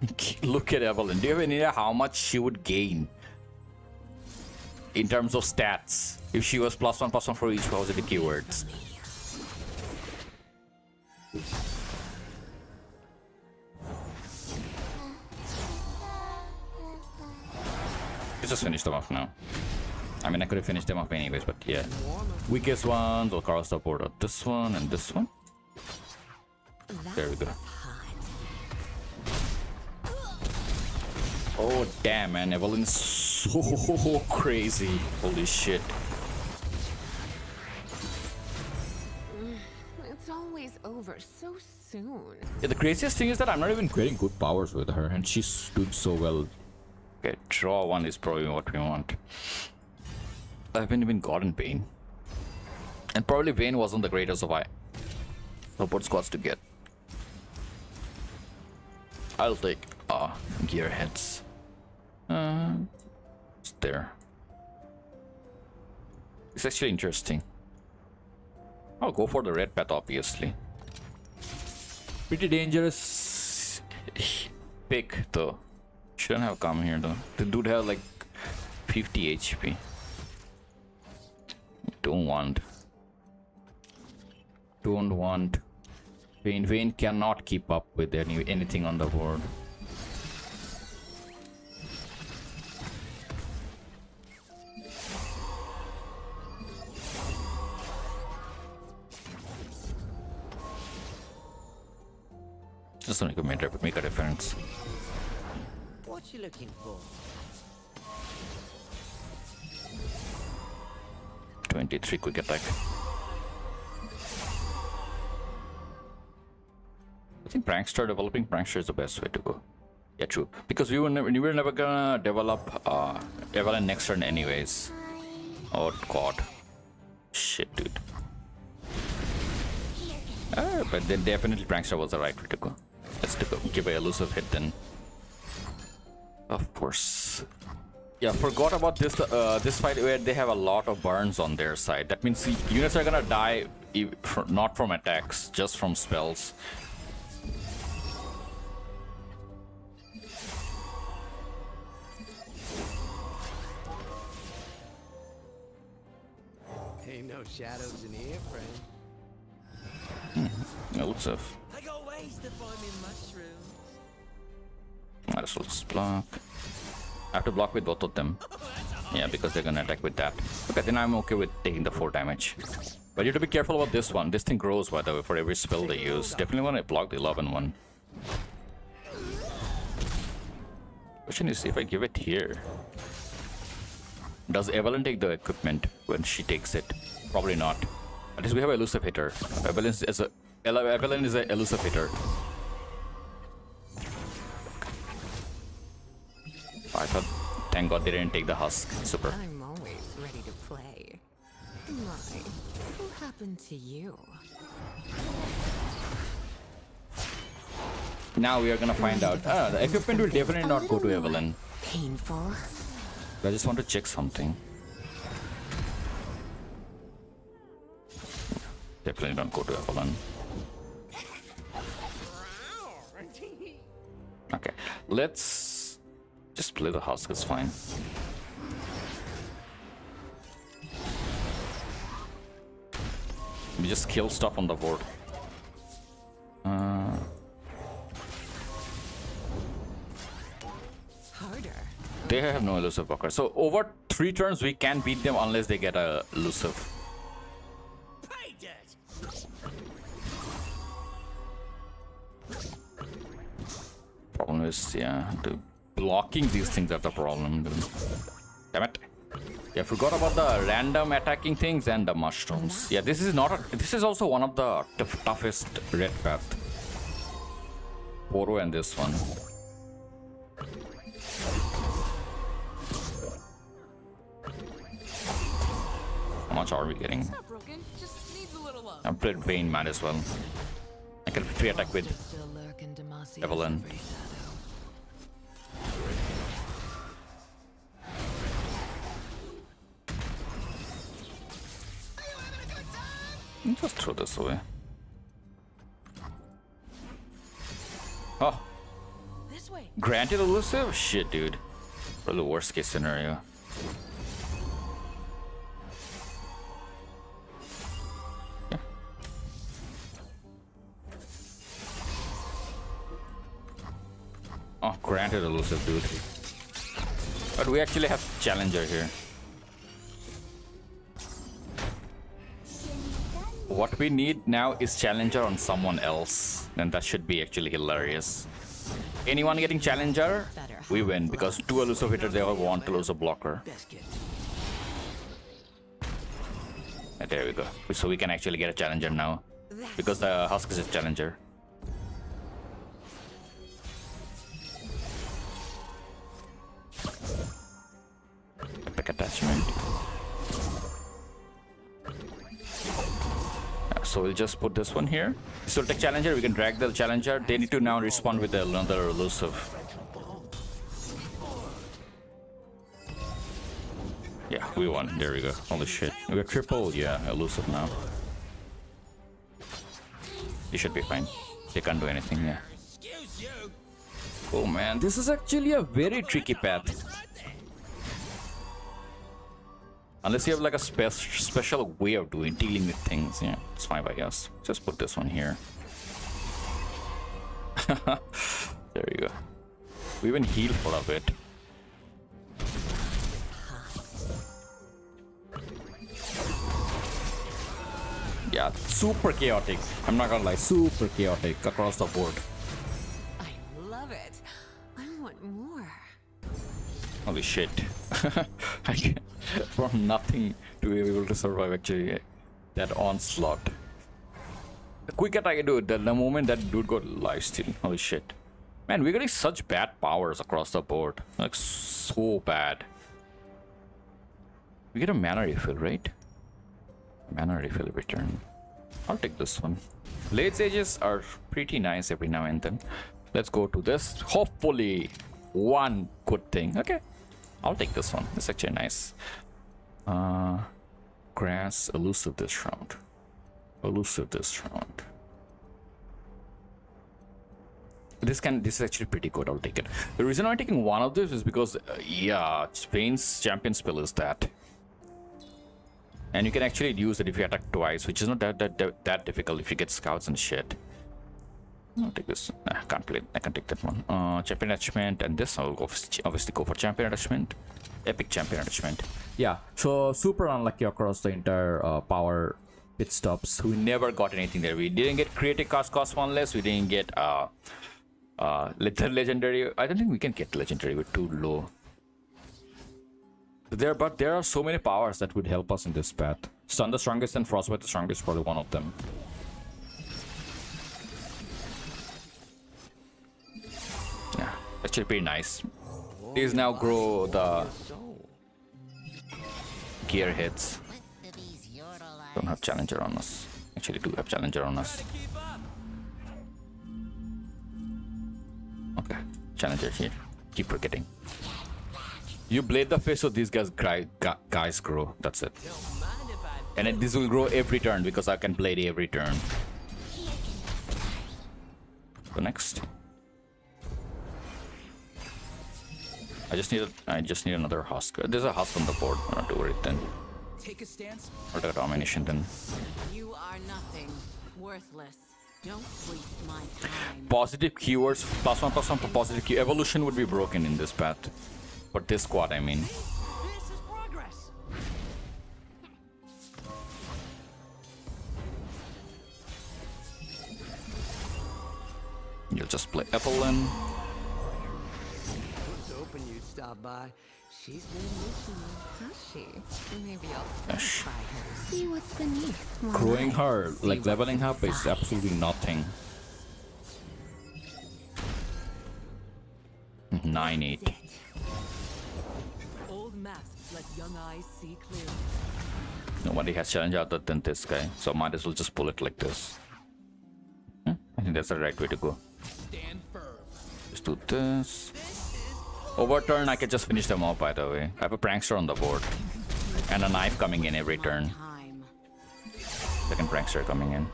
Look at Evelyn. Do you have any idea how much she would gain in terms of stats if she was plus one, plus one for each positive keywords? Let's just finish them off now. I mean, I could have finished them off anyways, but yeah. Weakest ones will cross the border. This one and this one. There we go. Oh damn man, Evelyn's so crazy. Holy shit. It's always over so soon. Yeah, the craziest thing is that I'm not even getting good powers with her and she's doing so well. Okay, draw one is probably what we want. I haven't even gotten Vayne. And probably Vayne wasn't the greatest of I support squads to get. I'll take uh gearheads. Uh it's there. It's actually interesting. I'll go for the red path obviously. Pretty dangerous pick though. Shouldn't have come here though. The dude have like 50 HP. Don't want. Don't want. Vayne Vayne cannot keep up with any anything on the board. Just make a make make a difference. What you looking for? 23 quick attack. I think Prankster developing Prankster is the best way to go. Yeah, true. Because we were never, we were never gonna develop uh, Evelyn next turn anyways. Oh god. Shit, dude. Ah, but then definitely Prankster was the right way to go. Let's to go. give a elusive hit then. Of course. Yeah, forgot about this uh, this fight where they have a lot of burns on their side. That means units are gonna die not from attacks, just from spells. Ain't no shadows in here, friend. Elusive. I got ways to find me mushrooms. Might as well just block. I have to block with both of them. Yeah, because they're gonna attack with that. Okay, then I'm okay with taking the 4 damage. But you have to be careful about this one. This thing grows, by the way, for every spell they use. Definitely want to block the 11 one. Question is if I give it here. Does Evelyn take the equipment when she takes it? Probably not. At least we have elusive hitter. Evelyn is a Evelyn is a elusive hitter. I thought, thank God they didn't take the husk. Super. I'm always ready to play. My, happened to you? Now we are gonna find out. Ah, the equipment will definitely not go to Evelyn. Painful. I just want to check something. Definitely don't go to Evelyn. Okay, let's just play the husk. It's fine. We just kill stuff on the board. Uh, Harder. They have no elusive blocker. So over three turns, we can beat them unless they get a elusive. Problem is, yeah, the blocking these things are the problem. dude. Damn it. Yeah, forgot about the random attacking things and the mushrooms. Yeah, this is not a, this is also one of the toughest red path. Poro and this one. How much are we getting? Not broken. Just needs a. I played Vayne, might as well. I can free attack with Still lurk Evelyn. Just throw this away. Oh, This way. granted elusive? Shit, dude. For the worst case scenario. Oh, granted elusive, dude. But we actually have challenger here. What we need now is challenger on someone else. And that should be actually hilarious. Anyone getting challenger, we win because two elusive hitter they all want to lose a blocker. And there we go. So we can actually get a challenger now because the Husk is a challenger. Epic attachment. So we'll just put this one here. So take challenger, we can drag the challenger. They need to now respond with another elusive. Yeah, we won. There we go. Holy shit. We got triple. Yeah, elusive now. You should be fine. They can't do anything, yeah. Oh man, this is actually a very tricky path. Unless you have like a spe special way of doing dealing with things, yeah, it's fine I guess. Just put this one here. there you go. We even heal for a bit. Yeah, super chaotic. I'm not gonna lie, super chaotic across the board. I love it. I want more. Holy shit. I can from nothing to be able to survive actually that onslaught. The quicker I do it, the, the moment that dude got life steal. Holy shit. Man, we're getting such bad powers across the board. Like so bad. We get a mana refill, right? Mana refill return. I'll take this one. Late stages are pretty nice every now and then. Let's go to this. Hopefully, one good thing. Okay, I'll take this one. It's actually nice. Uh, grass elusive this round. Elusive this round. This can this is actually pretty good. I'll take it. The reason I'm taking one of this is because uh, yeah, Spain's champion spell is that. And you can actually use it if you attack twice, which is not that that, that, that difficult if you get scouts and shit. I'll take this. Nah, can't play. I can take that one. Uh, champion attachment and this. I'll obviously go for champion attachment. Epic champion attachment. Yeah. So super unlucky across the entire uh, power pit stops. We never got anything there. We didn't get creative cost cost one less. We didn't get uh uh legendary. I don't think we can get legendary We're too low. There, but there are so many powers that would help us in this path. Stun the strongest and Frostbite the strongest, probably one of them. Actually pretty nice. These now grow the gearheads. Don't have challenger on us. Actually, do have challenger on us. Okay, challenger here. Keep forgetting. You blade the face so these guys guys grow. That's it. And this will grow every turn because I can blade every turn. Go next. I just need a, I just need another husk. There's a husk on the board. Not to worry then. Take a stance. Or the domination then. You are nothing. Worthless. Don't waste my time. Positive keywords plus one plus one for positive key. Evolution would be broken in this path. But this squad, I mean. This is progress. You'll just play Evelyn. Stop by. She's been missing you. Has she? Maybe I'll Yes. satisfy her. See what's beneath. my Growing eyes. her, like leveling up, is absolutely nothing. 9 8. Old masks let young eyes see clearly. Nobody has challenge other than this guy, so might as well just pull it like this. Hmm, I think that's the right way to go. Stand firm. Just do this. Overturn, I can just finish them off by the way. I have a prankster on the board. And a knife coming in every turn. Second prankster coming in.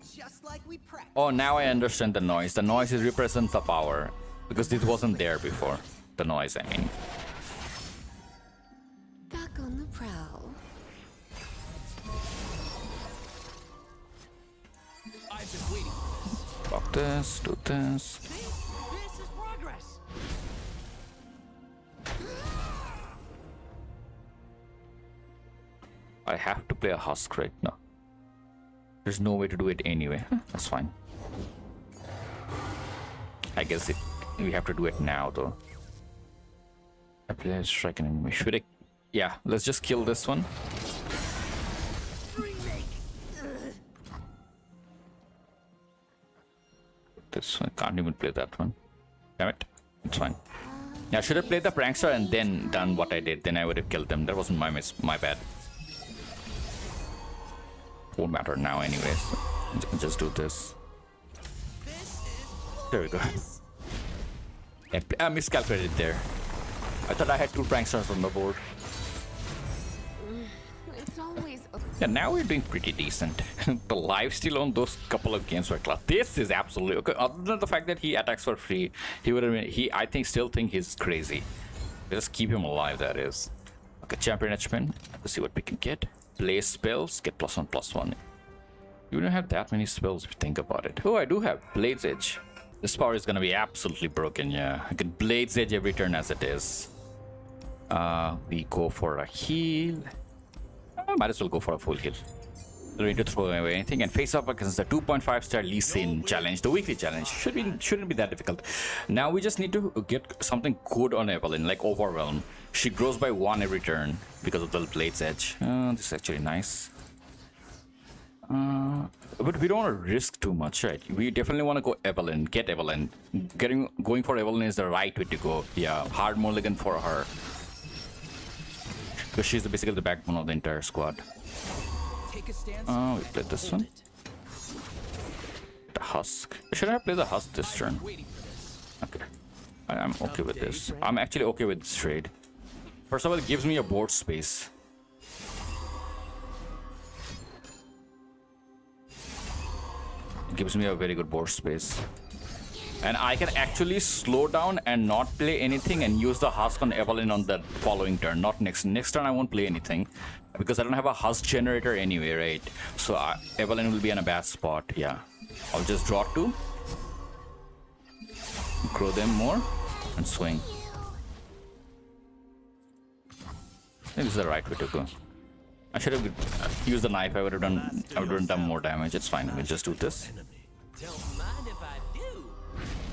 Just like we practiced. Oh, now I understand the noise. The noise is represents the power because this wasn't there before. The noise, I mean. Back on the prowl. I've been waiting this. Fuck this, do? This I have to play a husk right now. There's no way to do it anyway. Hmm. That's fine. I guess it, we have to do it now though. I play a strike an enemy. Should I? Yeah, let's just kill this one. This one can't even play that one. Damn it. It's fine. Yeah, should have played the prankster and then done what I did. Then I would have killed them. That wasn't my miss. My bad. Won't matter now, anyways. Just do this. There we go. Yeah, I miscalculated there. I thought I had two pranksters on the board. It's always a Yeah, now we're doing pretty decent. the life steal on those couple of games were class. This is absolutely okay. Other than the fact that he attacks for free, he would have been. He, I think, still think he's crazy. Just keep him alive. That is. Okay, champion H-Man. Let's see what we can get. Blaze spells. Get plus one, plus one. You don't have that many spells if you think about it. Oh, I do have Blade's Edge. This power is gonna be absolutely broken. Yeah, I can Blade's Edge every turn as it is. Uh, we go for a heal. I might as well go for a full heal. Don't to throw away anything and face up against the 2.5 star Lee Sin challenge, the weekly challenge. Should be shouldn't be that difficult. Now we just need to get something good on Evelyn, like Overwhelm. She grows by one every turn because of the Blade's Edge. Uh, this is actually nice. Uh, but we don't want to risk too much, right? We definitely want to go Evelyn, get Evelyn. Getting going for Evelyn is the right way to go. Yeah, hard mulligan for her because she's basically the backbone of the entire squad. Oh, we played this one. The husk. Should I play the husk this turn? Okay. I- I'm okay with this. I'm actually okay with this trade. First of all, it gives me a board space. It gives me a very good board space. And I can actually slow down and not play anything and use the husk on Evelyn on the following turn. Not next. Next turn I won't play anything. Because I don't have a husk generator anyway, right? So Evelyn will be in a bad spot. Yeah. I'll just draw two. Grow them more. And swing. This is the right way to go. I should have used the knife. I would have done. I would have done more damage. It's fine. We'll just do this.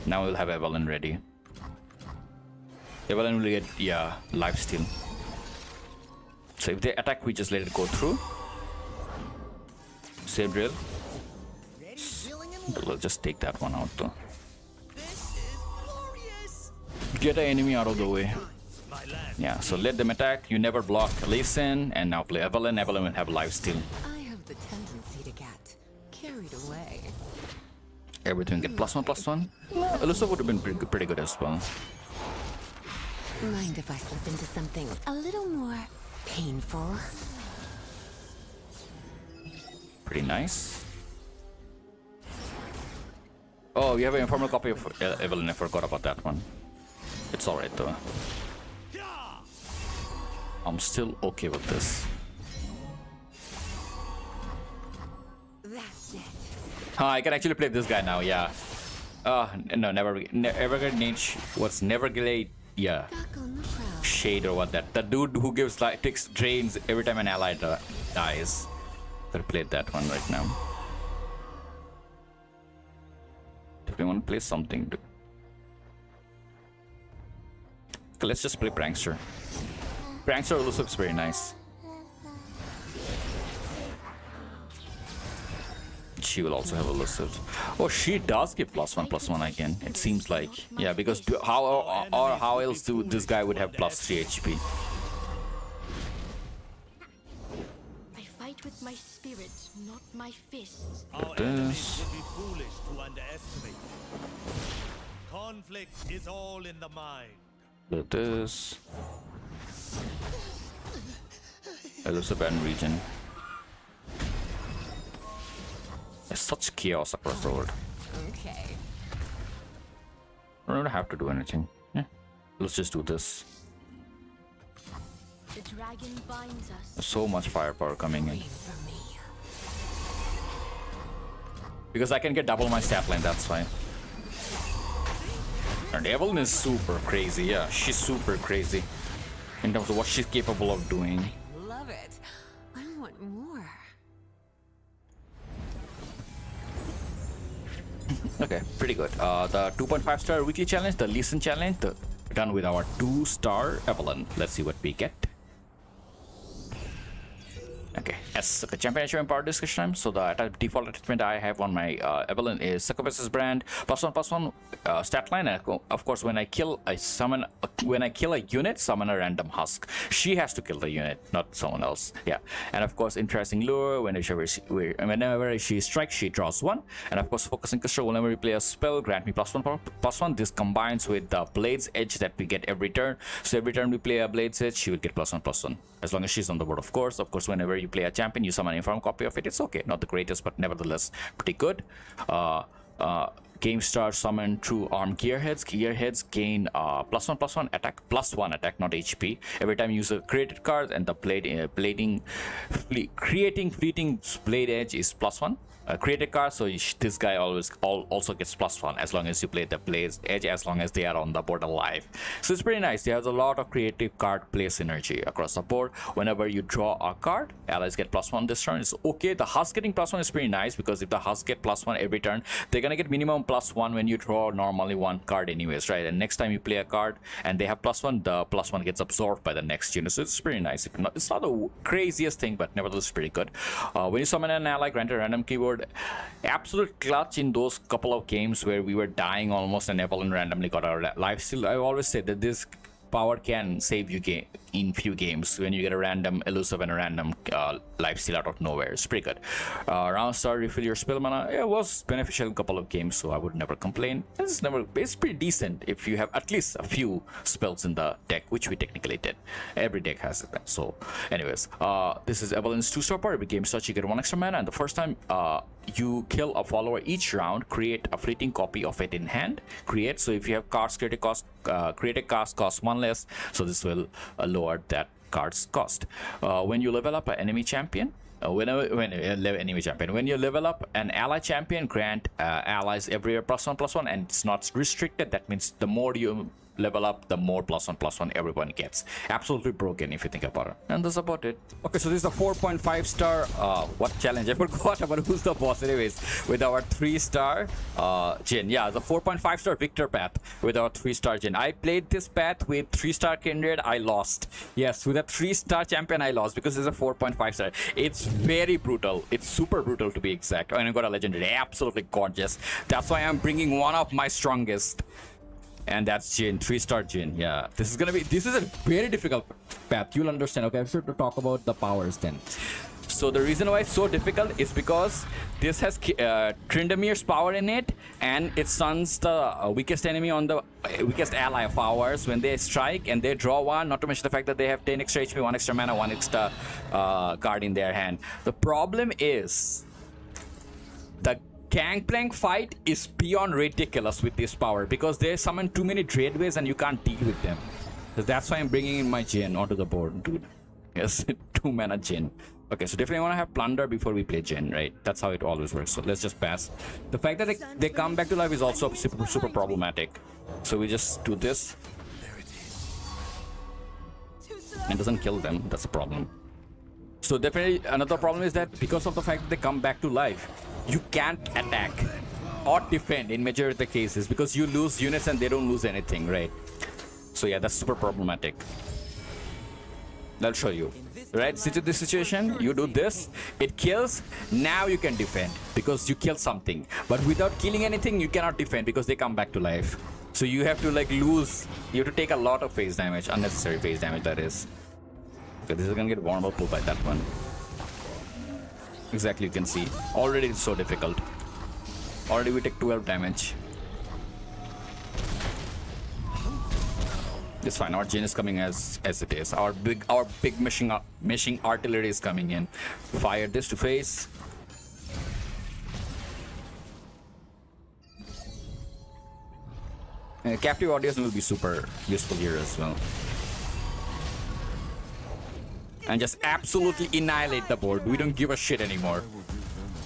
Now we'll have Evelyn ready. Evelyn will get yeah life steal. So if they attack, we just let it go through. Same drill. Ready, willing, and But Let's just take that one out though. this is glorious. Get an enemy out of the way. Yeah. So let them attack. You never block. Listen, and now play Evelyn. Evelyn will have life steal. I have the tendency to get carried away. Everything get plus one, plus one. Alyssa would have been pretty good, pretty good as well. Mind if I slip into something a little more painful? Pretty nice. Oh, you have an informal copy of Evelyn. I forgot about that one. It's alright though. I'm still okay with this. That's it. Huh, I can actually play this guy now, yeah. Uh, no, never, ne Everglade, what's Neverglade, yeah. Shade or what that. The dude who gives like takes drains every time an ally dies. Gotta play that one right now. If we want to play something, okay, let's just play Prankster. Prankster looks very nice. She will also have a elusive. Oh, she does give plus one, plus one again. It seems like, yeah, because do, how or, or how else do this guy would have plus three HP? I fight with my spirit, not my fists. Our This. enemies would be foolish to underestimate. Conflict is all in the mind. Look at this. Elusive region. Yes, such chaos across the world. Okay. I don't have to do anything. Let's just do this. The dragon binds us. So much firepower coming in. Wait for me. Because I can get double my stat line, that's why. And Evelyn is super crazy, yeah. She's super crazy. In terms of what she's capable of doing. Okay, pretty good. Uh, the 2.5 star weekly challenge, the Lee Sin challenge, done with our 2 star Evelyn. Let's see what we get. Okay, yes, okay, champion achievement power discussion time. So the default attachment I have on my uh, Evelyn is Succubus's brand, plus one plus one uh, stat line. And of course, when I kill, I summon. when I kill a unit, summon a random husk. She has to kill the unit, not someone else. Yeah, and of course, interesting lure. Whenever she, whenever she strikes, she draws one. And of course, focusing crystal. Whenever we play a spell, grant me plus one plus one. This combines with the blade's edge that we get every turn. So every turn we play a blade's edge, she will get plus one plus one as long as she's on the board. Of course, of course, whenever you play a champion, you summon an inform copy of it. It's okay, not the greatest, but nevertheless pretty good. Uh, uh, Game Star summon true arm gearheads. Gearheads gain uh, plus one plus one attack, plus one attack, not HP. Every time you use a created card, and the blade uh, blading, fle- creating fleeting blade edge is plus one. Uh, created card, so this guy always al- also gets plus one as long as you play the blade's edge, as long as they are on the board alive. So it's pretty nice. There's a lot of creative card play synergy across the board. Whenever you draw a card, allies get plus one this turn. It's okay. The husk getting plus one is pretty nice because if the husk get plus one every turn, they're gonna get minimum plus one when you draw normally one card anyways, right? And next time you play a card and they have plus one, the plus one gets absorbed by the next unit. So it's pretty nice. It's not the craziest thing, but nevertheless pretty good. Uh, when you summon an ally, grant a random Absolute clutch in those couple of games where we were dying almost and Evelyn randomly got our life steal. I always say that this power can save you game in few games when you get a random elusive and a random uh, life steal out of nowhere. It's pretty good. Uh, round star refill your spell mana. It was beneficial in a couple of games, so I would never complain. It's never. It's pretty decent if you have at least a few spells in the deck, which we technically did. Every deck has it. So, anyways, uh, this is Evelyn's two star power. Every game starts, you get one extra mana, and the first time uh, you kill a follower each round, create a fleeting copy of it in hand. Create. So if you have cards, create a cost, uh, create a cost cost one less. So this will uh, lower that card's cost. Uh, when you level up an enemy champion, uh, whenever when uh, enemy champion, when you level up an ally champion, grant uh, allies every plus one plus one, and it's not restricted. That means the more you level up, the more plus one plus one everyone gets. Absolutely broken if you think about it. And that's about it. Okay, so this is a 4.5 star. Uh, what challenge? I forgot about who's the boss. Anyways, with our three star uh, Jhin. Yeah, the 4.5 star Viktor path with our three star Jhin. I played this path with three star Kindred. I lost. Yes, with a three star champion, I lost because it's a 4.5 star. It's very brutal. It's super brutal to be exact. And I got a legendary. Absolutely gorgeous. That's why I'm bringing one of my strongest and that's Jhin, three star Jhin. Yeah, this is gonna be this is a very difficult path. You'll understand. Okay, I should talk about the powers then. So the reason why it's so difficult is because this has uh, Tryndamere's power in it, and it stuns the uh, weakest enemy on the uh, weakest ally of ours when they strike and they draw one. Not to mention the fact that they have 10 extra HP, one extra mana, one extra uh, card in their hand. The problem is the Gangplank fight is beyond ridiculous with this power because they summon too many Dreadways and you can't deal with them. That's why I'm bringing in my Jhin onto the board, dude. Yes, two mana Jhin. Okay, so definitely want to have Plunder before we play Jhin, right? That's how it always works. So let's just pass. The fact that they, they come back to life is also super, super problematic. So we just do this. It doesn't kill them. That's a problem. So definitely another problem is that because of the fact that they come back to life, you can't attack or defend in majority of the cases because you lose units and they don't lose anything, right? So yeah, that's super problematic. I'll show you. Right, sit in this situation, you do this, it kills, now you can defend because you kill something. But without killing anything, you cannot defend because they come back to life. So you have to like lose, you have to take a lot of phase damage, unnecessary phase damage that is. Okay, this is gonna get vulnerable by that one. Exactly, you can see. Already it's so difficult. Already we take 12 damage. It's fine. Our Jhin is coming as as it is. Our big our big machine uh, mishing artillery is coming in. Fire this to face. Uh, captive audience will be super useful here as well. And just absolutely annihilate the board. We don't give a shit anymore.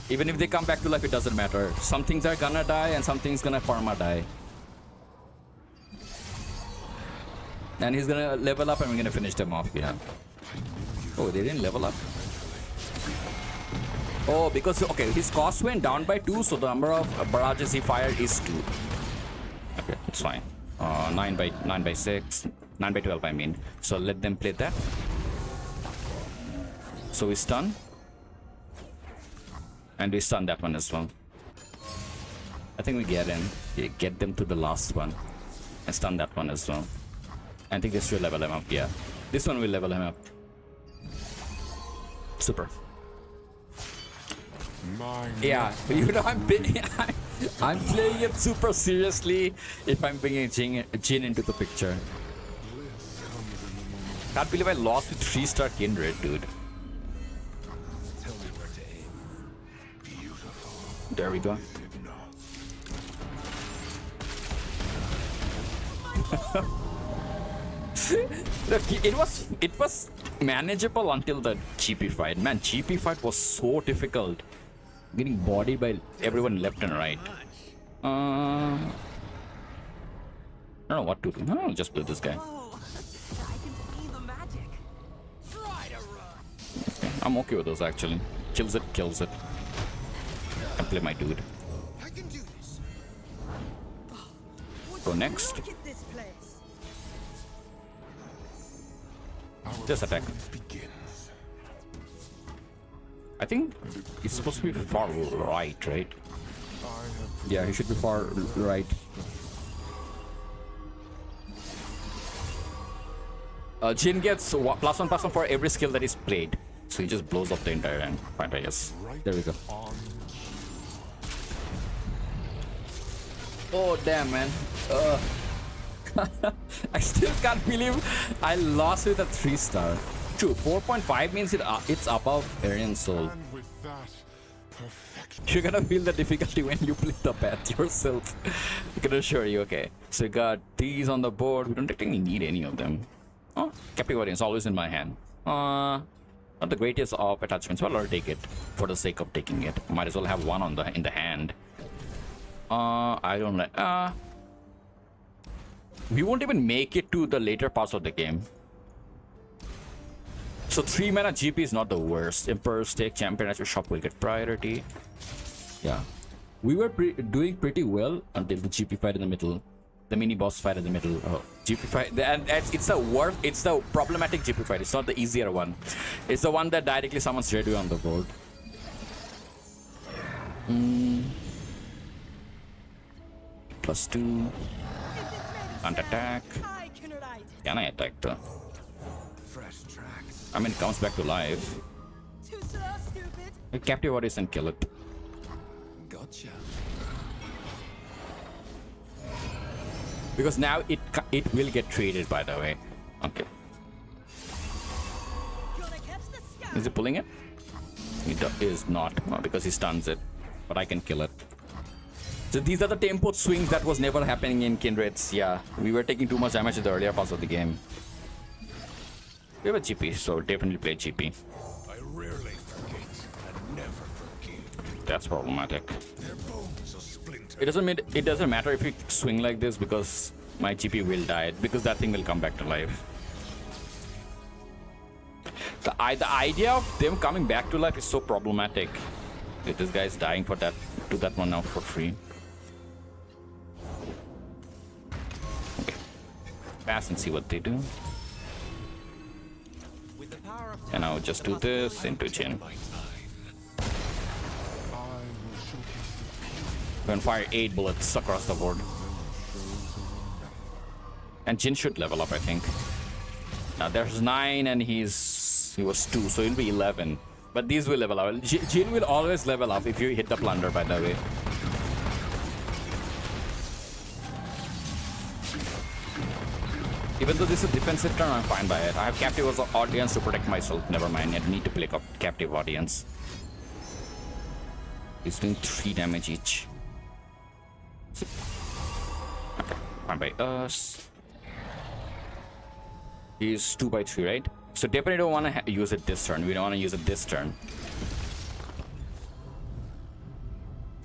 Even if they come back to life, it doesn't matter. Some things are gonna die and some things gonna pharma die. And he's gonna level up and we're gonna finish them off, yeah. Oh, they didn't level up. Oh, because, okay, his cost went down by 2, so the number of barrages he fired is 2. Okay, it's fine. Uh, 9 by 9 by 6. 9 by 12, I mean. So let them play that. So we stun. And we stun that one as well. I think we get in. Yeah, get them to the last one. And stun that one as well. I think this should level him up, yeah. This one will level him up. Super. Mine. Yeah, you know, I'm, I'm playing it super seriously if I'm bringing Jhin, Jhin into the picture. Can't believe I lost with 3 star Kindred, dude. There we go. Look, it was it was manageable until the GP fight. Man, GP fight was so difficult. Getting bodied by everyone left and right. Uh, I don't know what to do. I'll just play this guy. Oh, I can see the magic. Try to run. I'm okay with those actually. Kills it, kills it. I play my dude. I can do this. Go next. This place. Just attack. begins. I think it's supposed to be far right, right? Yeah, he should be far right. Uh, Jhin gets plus one plus one for every skill that is played. So he just blows up the entire end. Fine, I guess. There we go. on Oh, damn, man. Uh, I still can't believe I lost with a 3 star. True, 4.5 means it, uh, it's above Aurelion Sol. You're gonna feel the difficulty when you play the path yourself. I can assure you, okay. So we got these on the board. We don't technically need any of them. Oh, Captive Audience always in my hand. Uh, not the greatest of attachments, but I'll take it for the sake of taking it. Might as well have one on the in the hand. Uh, I don't like. Uh, we won't even make it to the later parts of the game. So three mana GP is not the worst. Emperor's Stake, Champion as your shop will get priority. Yeah. We were pre doing pretty well until the GP fight in the middle. The mini boss fight in the middle. Oh, GP fight. And it's, it's the worst. It's the problematic GP fight. It's not the easier one. It's the one that directly summons Redu on the board. Mm. Plus two. And attack. Can I attack the? Fresh tracks. I mean, it comes back to life. Too slow, stupid. Captive audience and kill it. Gotcha. Because now it it will get traded, by the way. Okay. Gonna catch the sky. Is he pulling it? It is not, because he stuns it. But I can kill it. These are the tempo swings that was never happening in Kindreds. Yeah, we were taking too much damage in the earlier parts of the game. We have a GP, so definitely play GP. I rarely forget and never forgive. That's problematic. Their bones are splintered. It doesn't mean it doesn't matter if you swing like this because my GP will die because that thing will come back to life. The, I, the idea of them coming back to life is so problematic. This guy is dying for that to that one now for free. Pass and see what they do. And I'll just do this into Jhin. We're fire eight bullets across the board. And Jhin should level up, I think. Now there's nine, and he's he was two, so he'll be eleven. But these will level up. Jhin will always level up if you hit the plunder, by the way. Even though this is defensive turn, I'm fine by it. I have captive as an audience to protect myself. Never mind, I need to play cap- captive audience. He's doing three damage each. Fine by us. He's 2 by 3, right? So definitely don't want to use it this turn. We don't want to use it this turn.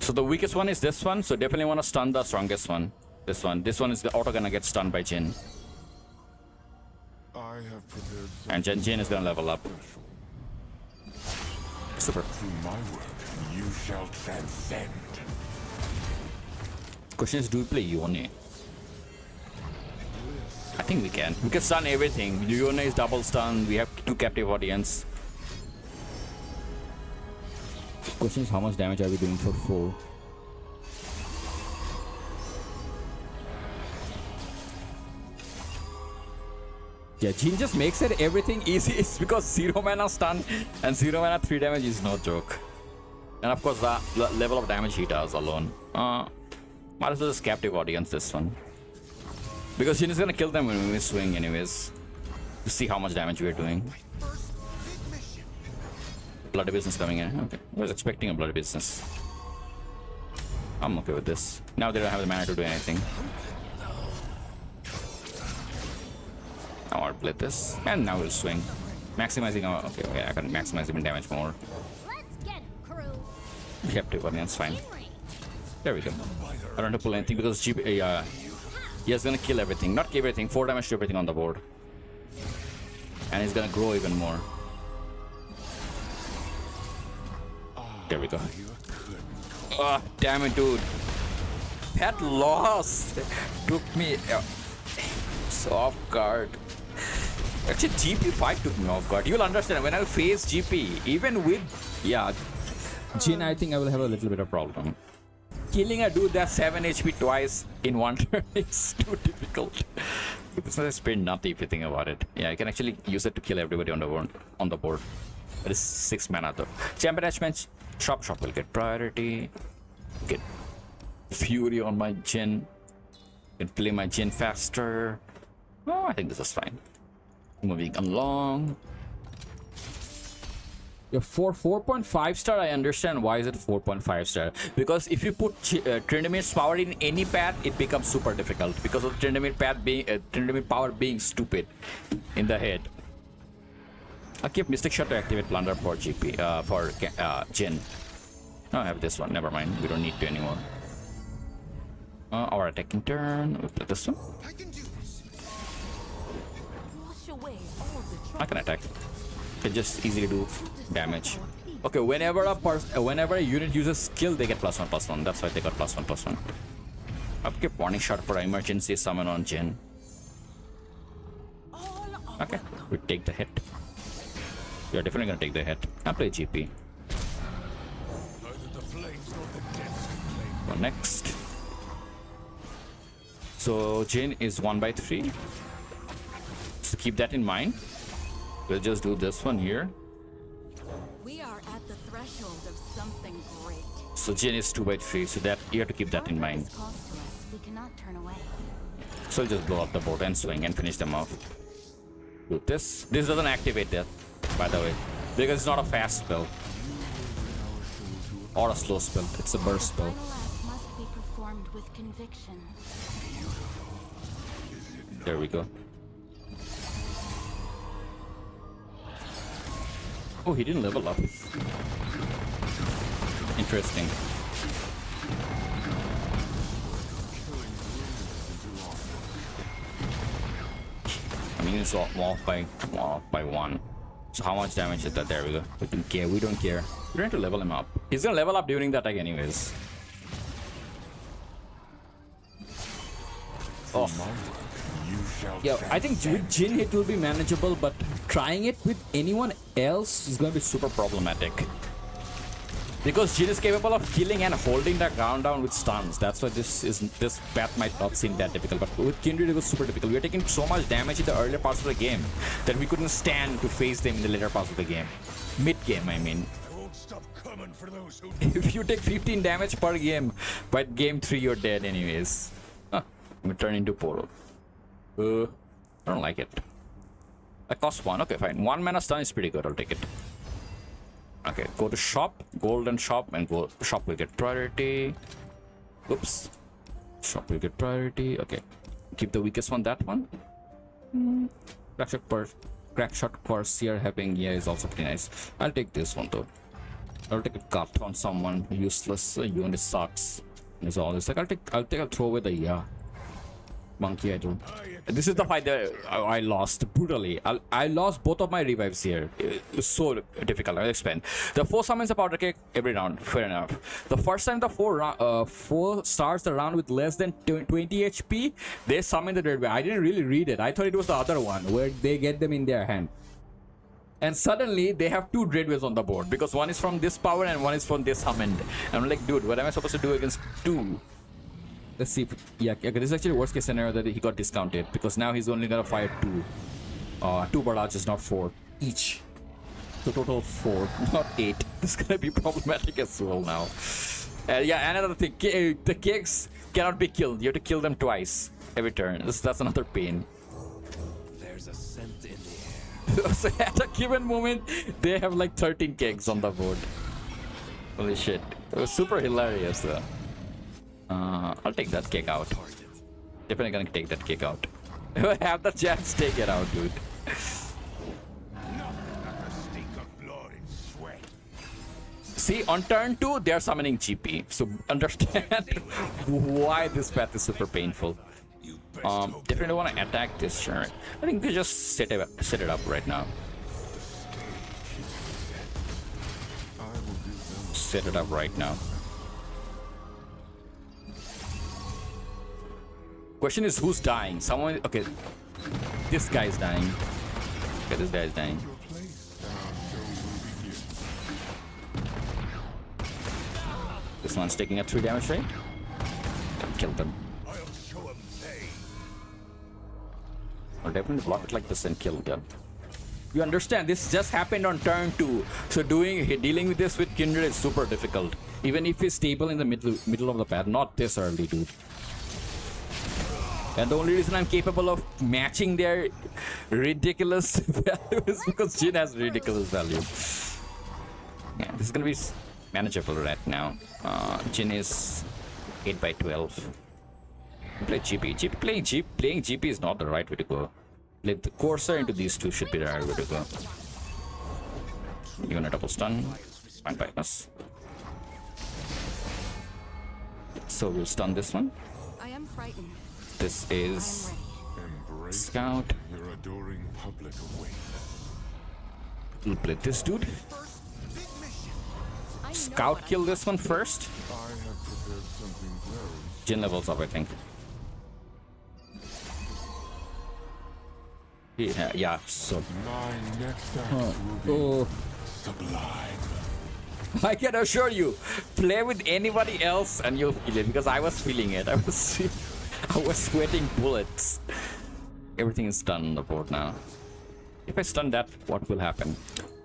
So the weakest one is this one. So definitely want to stun the strongest one. This one. This one is the auto gonna get stunned by Jhin. I have prepared And Jhin, Jhin is gonna level up. Super. through my work. You shall transcend. Question is, do we play Yone? I think we can. We can stun everything. Yone is double stun. We have two captive audience. Question is, how much damage are we doing for four? Yeah, Jhin just makes it everything easy. It's because zero mana stun and zero mana three damage is no joke. And of course, the level of damage he does alone. Uh, might as well just captive audience this one. Because Jhin is gonna kill them when we swing anyways. To see how much damage we're doing. Bloody business coming in. Okay. I was expecting a bloody business. I'm okay with this. Now they don't have the mana to do anything. I want to play this. And now we'll swing. Maximizing our... Okay, okay, I can maximize even damage more. Let's get it, crew. Captive audience, fine. There we go. I don't have to pull anything because GP, uh, he is gonna kill everything. Not kill everything, 4 damage to everything on the board. And he's gonna grow even more. There we go. Ah, damn it, dude. That loss took me uh, off guard. Actually, GP5 took me off guard. You'll understand when I face GP, even with yeah, Jhin, I think I will have a little bit of problem. Killing a dude that's 7 HP twice in one turn is too difficult. This is spin nutty if you think about it. Yeah, I can actually use it to kill everybody on the board. On the board. It is 6 mana though. Champion attachments, Shop Shop will get priority. Get Fury on my Jhin. Can play my Jhin faster. Oh, I think this is fine. Moving along. Yeah, for 4.5 star, I understand why is it 4.5 star. Because if you put Ch- uh, Tryndamere's power in any path, it becomes super difficult. Because of Tryndamere path being uh, Tryndamere power being stupid in the head. I'll keep Mystic Shot to activate Plunder for GP uh, for Ca- uh, Jhin. Oh, I have this one. Never mind. We don't need to anymore. Uh, our attacking turn. We play this one. I can attack. Can just easily do damage. Okay, whenever a person, uh, whenever a unit uses skill, they get plus one plus one. That's why they got plus one plus one. I'll keep warning shot for emergency summon on Jhin. Okay, we take the hit. We are definitely gonna take the hit. I'll play GP. Neither the flames nor the depths can claim Go next. So Jhin is one by three. So keep that in mind. We'll just do this one here. We are at the threshold of something great. So Jhin is 2 by 3, so that you have to keep that in mind. Progress calls to us. We cannot turn away. So just blow up the boat and swing and finish them off. Do this. This doesn't activate that, by the way. Because it's not a fast spell. Or a slow spell. It's a burst spell. Vital act must be performed with conviction. There we go. Oh, he didn't level up. Interesting. I mean, it's off off by off by one. So how much damage is that? There we go. We don't care. We don't care. We're trying to level him up. He's gonna level up during the attack anyways. Oh. Yeah, I think with Jhin it will be manageable, but trying it with anyone else is going to be super problematic. Because Jhin is capable of killing and holding the ground down with stuns. That's why this is this path might not seem that difficult. But with Kindred it was super difficult. We were taking so much damage in the earlier parts of the game that we couldn't stand to face them in the later parts of the game. Mid game, I mean. I won't stop coming for those who if you take 15 damage per game, by game 3 you're dead anyways. Huh, we turn into Poro. Uh, I don't like it. That costs 1, okay fine. 1 mana stun is pretty good, I'll take it. Okay, go to shop, golden shop, and go shop will get priority. Oops. Shop will get priority, okay. keep the weakest one. That one. Hmm. Crackshot per crackshot Corsair having yeah is also pretty nice. I'll take this one though. I'll take a cut on someone useless. Uh, unit sucks. Is all. It's like I'll take I'll take a throw with a yeah. Monkey idol. This is the fight that I I lost brutally. I, I lost both of my revives here. It was so difficult. I'll explain. The four summons a powder cake every round. Fair enough. The first time the four uh, four starts the round with less than 20 HP, they summon the dread. I didn't really read it. I thought it was the other one where they get them in their hand. And suddenly they have two Dreadways on the board because one is from this power and one is from this summoned. And I'm like, dude, what am I supposed to do against two? Let's see. If, yeah, okay, this is actually worst case scenario that he got discounted because now he's only gonna fire two, uh, two barrages, not four each. So total four, not eight. This is gonna be problematic as well now. Uh, yeah, another thing, the cakes cannot be killed. You have to kill them twice every turn. This, that's another pain. There's a scent in the air. so at a given moment, they have like 13 cakes on the board. Holy shit. It was super hilarious though. Uh, I'll take that kick out. Definitely gonna take that kick out. If I have the chance, take it out, dude. See, on turn 2, they are summoning GP. So understand why this path is super painful. Um, definitely want to attack this sure. I think we just set it up, set it up right now. Set it up right now. Question is who's dying? Someone. Okay, this guy's dying. Okay, this guy's dying. This one's taking up three damage, right? Kill them. I'll definitely block it like this and kill them. You understand? This just happened on turn two, so doing dealing with this with Kindred is super difficult. Even if he's stable in the middle middle of the path, not this early, dude. And the only reason I'm capable of matching their ridiculous value is because Jhin has ridiculous value. Yeah, this is gonna be manageable right now. Uh, Jhin is 8 by 12. Play GP. GP playing GP playing GP is not the right way to go. Let the Corsair into these two should be the right way to go. Even a double stun. Fine by us. So we'll stun this one. I am frightened. This is. Scout. your adoring public this dude. Scout kill this one first. Jhin levels up, I think. Yeah, yeah, so Oh. I can assure you, play with anybody else and you'll feel it because I was feeling it. I was, I was sweating bullets. Everything is done on the board now. If I stun that, what will happen?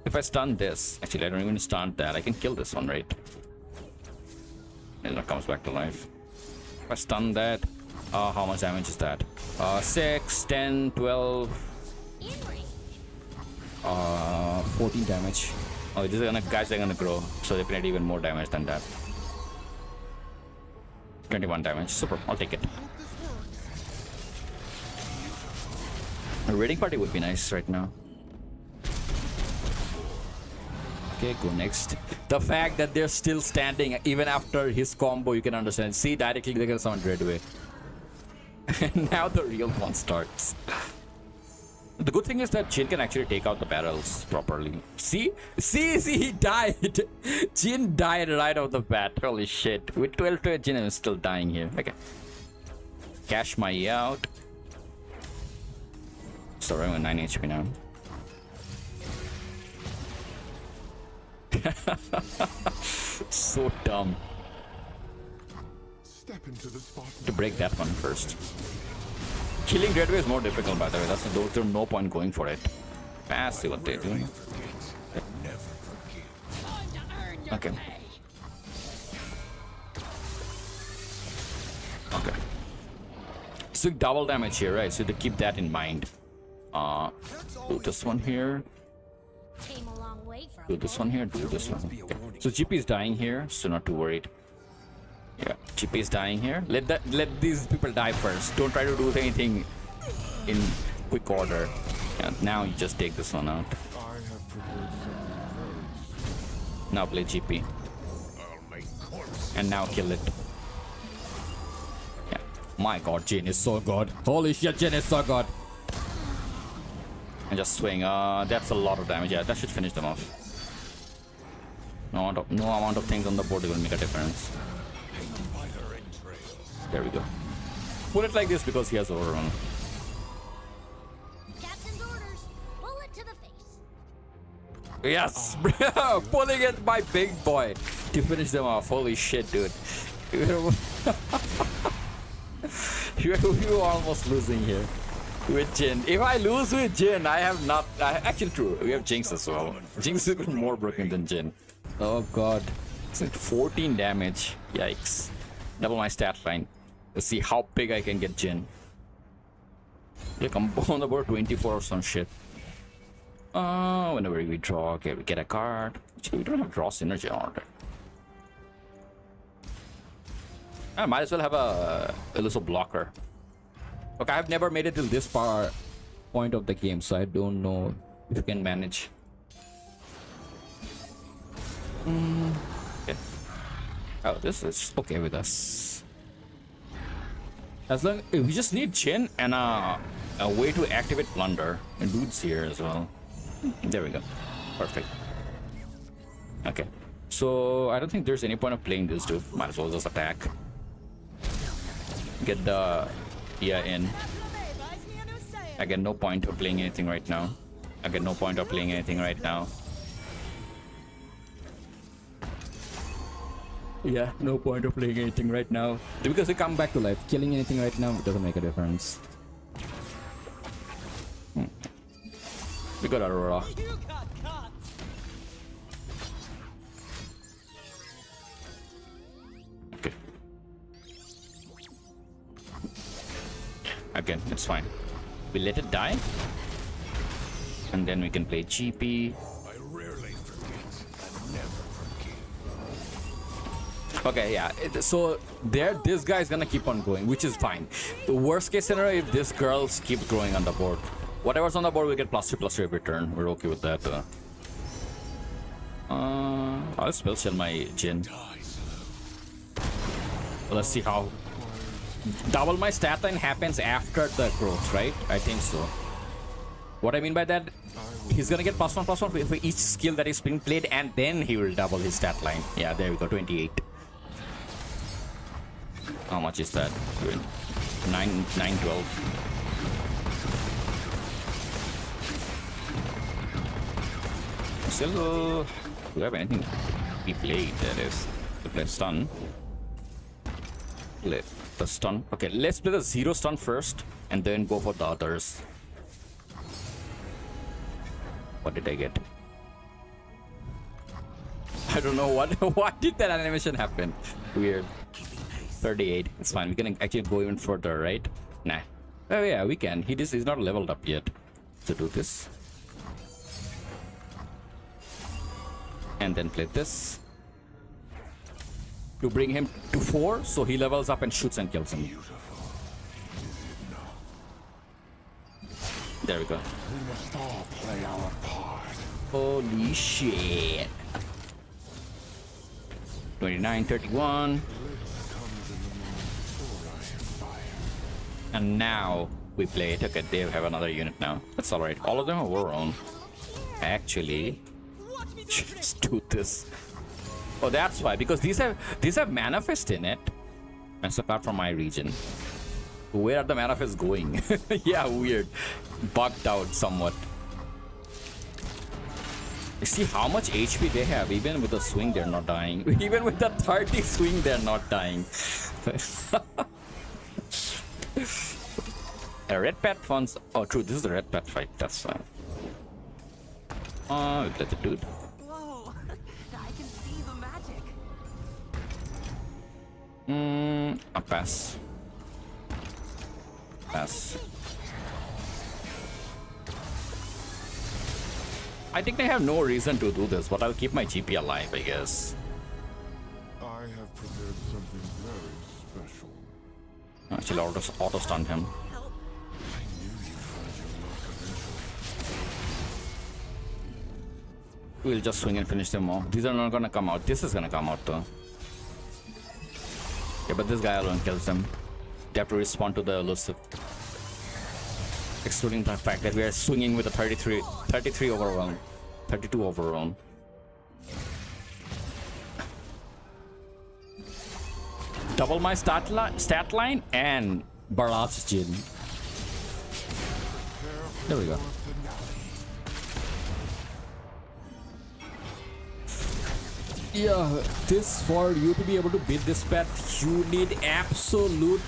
If I stun this, actually I don't even stun that. I can kill this one, right? And it comes back to life. If I stun that, uh, how much damage is that? Uh, 6, 10, 12, uh, 14 damage. Oh, these is gonna guys are gonna grow, so they're putting even more damage than that. 21 damage. Super, I'll take it. A raiding party would be nice right now. Okay, go next. The fact that they're still standing even after his combo, you can understand. See, directly they're gonna summon Dreadway. and now the real one starts. The good thing is that Jhin can actually take out the barrels properly. See? See, see, he died. Jhin died right off the bat. Holy shit. With 12 to 8, Jhin is still dying here. Okay. Cash my out. So I'm 9 HP now. so dumb. Step into the spot. To break that one first. Killing Dreadway is more difficult, by the way. That's there's there's no point going for it. See what they do. Never forgive. Time to earn your Okay. Okay. So double damage here, right? So to keep that in mind. Uh, do this one here. Came a long way from Do this one here. Do this one. Okay. So GP is dying here, so not too worried. Yeah, GP is dying here. Let that let these people die first. Don't try to do anything in quick order. Yeah, now you just take this one out. I have prepared something Now play GP. I'll make corpse. And now kill it. Yeah. My god, Jhin is so good. Holy shit, Jhin is so good. And just swing. Uh, that's a lot of damage. Yeah, that should finish them off. No amount of, no amount of things on the board will make a difference. By. There we go. Put it like this because he has overrun. Captain's orders. Bullet to the face. Yes, bro, pulling it my big boy to finish them off. Holy shit, dude. you you are almost losing here with Jhin. If I lose with Jhin, I have not. I, actually, true. We have Jinx as well. Jinx is even more broken than Jhin. Oh god, it's like 14 damage. Yikes! Double my stat line. Let's see how big I can get Jhin. Like I'm on the board 24 or some shit. Uh, whenever we draw, okay, we get a card. Actually, we don't have draw synergy on it. I might as well have a a little blocker. Okay, I've never made it till this far point of the game, so I don't know if you can manage. Mm, okay. Oh, this is okay with us. As long we just need Jhin and a, a way to activate Plunder. And Dude's here as well. There we go. Perfect. Okay. So I don't think there's any point of playing this dude. Might as well just attack. Get the yeah in. I get no point of playing anything right now. I get no point of playing anything right now. Yeah, no point of playing anything right now. Because they come back to life. Killing anything right now doesn't make a difference. Hmm. We got Aurora. Again, it's fine. We let it die. And then we can play GP. Okay, yeah. It, so there, this guy is gonna keep on going, which is fine. The worst case scenario, if this girl keeps growing on the board, whatever's on the board, we get plus two, plus three every turn. We're okay with that. Uh, uh I'll spell shell my Jhin. Let's see how. Double my stat line happens after the growth, right? I think so. What I mean by that, he's gonna get plus one, plus one for, each skill that is being played, and then he will double his stat line. Yeah, there we go, 28. How much is that? 9, 9, 12. Still, do we have anything we played that is the play stun? Let the stun. Okay, let's play the zero stun first and then go for the others. What did I get? I don't know what what did that animation happen? Weird. 38. It's fine. We can actually go even further, right? Nah. Oh yeah, we can. He just is not leveled up yet to do this. And then play this to bring him to four, so he levels up and shoots and kills him. There we go. We must all play our part. Holy shit. 29, 31. And now we play it. Okay, they have another unit now. That's alright. All of them are our own. Actually, just do this. Oh, that's why. Because these have these have manifest in it. That's apart from my region. Where are the manifests going? yeah, weird. Bugged out somewhat. See how much HP they have. Even with the swing, they're not dying. Even with the 30 swing, they're not dying. a red pet funds. Oh, true. This is the red pet fight. That's fine. We let the dude. Hmm. A pass. Pass. I think they have no reason to do this, but I'll keep my GP alive, I guess. I have prepared something very Actually, auto, auto stunned him. We'll just swing and finish them off. These are not gonna come out. This is gonna come out though. Yeah, but this guy alone kills them. They have to respond to the elusive. Excluding the fact that we are swinging with a 33, 33 overwhelm, 32 overwhelm. Double my stat, li stat line and Barats Jhin. There we go. Yeah, this for you to be able to beat this pet, you need absolute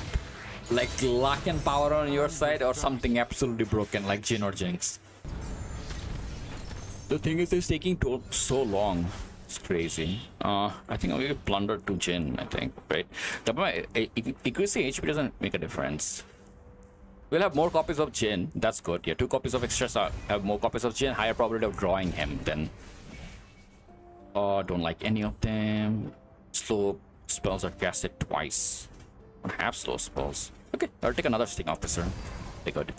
like luck and power on your side or something absolutely broken like Jhin or Jinx. The thing is, it's taking so long. It's crazy. Uh, I think I'll give Plunder to Jhin, I think, right? E- e- HP doesn't make a difference. We'll have more copies of Jhin. That's good. Yeah, two copies of extras are, have more copies of Jhin. Higher probability of drawing him then. Oh, don't like any of them. Slow spells are casted twice. I have slow spells. Okay, I'll take another sting officer. They good.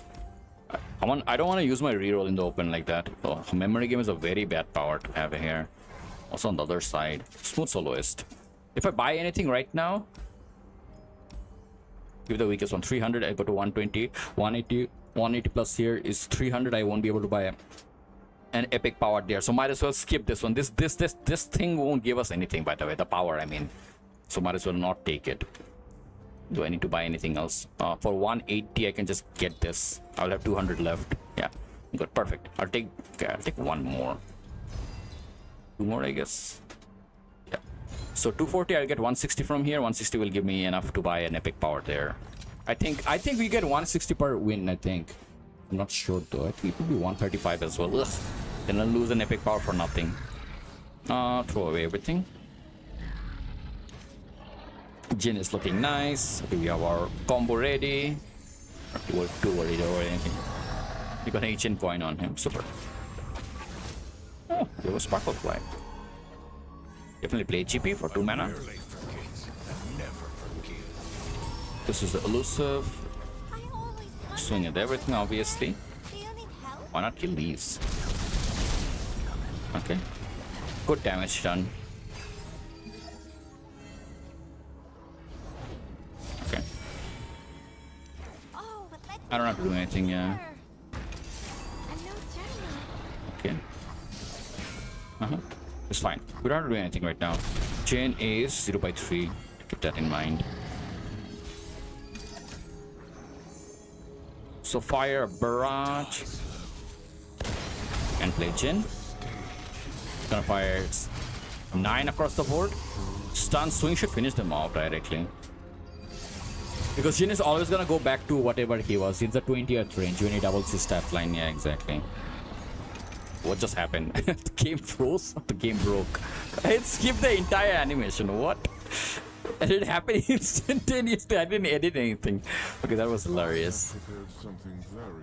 I, want. I don't want to use my reroll in the open like that. Oh, memory game is a very bad power to have here. Also on the other side, smooth soloist. If I buy anything right now, give the weakest one 300. I go to 120, 180, 180 plus here is 300. I won't be able to buy an epic power there. So might as well skip this one. This this this this thing won't give us anything by the way the power i mean. So might as well not take it. Do i need to buy anything else? Uh, for 180 i can just get this. I'll have 200 left. Yeah good perfect. I'll take okay, i'll take one more. Two more i guess. Yeah. So 240 i'll get 160 from here. 160 will give me enough to buy an epic power there. I think i think we get 160 per win i think I'm not sure though. I think it could be 135 as well. Ugh. Then I'll lose an epic power for nothing. Uh, throw away everything. Jhin is looking nice. Okay, we have our combo ready. Not too, too worried or anything. We got an ancient coin on him. Super. Oh, there was Sparkle Fly. Definitely play GP for 2 mana. Rarely forget and never forgive. This is the elusive. Swing at everything, obviously. Why not kill these? Okay. Good damage done. Okay. I don't have to do anything, yeah. Okay. Uh-huh. It's fine. We don't have to do anything right now. Jhin is 0 by 3. Keep that in mind. So fire barrage. And play Jhin. Gonna fire 9 across the board. Stun swing should finish them off directly. Because Jhin is always gonna go back to whatever he was. He's a 20th range when he doubles his stat line. Yeah, exactly. What just happened? the game froze? The game broke. It skipped the entire animation. What? And it happened instantaneously. I didn't edit anything. Okay, that was hilarious.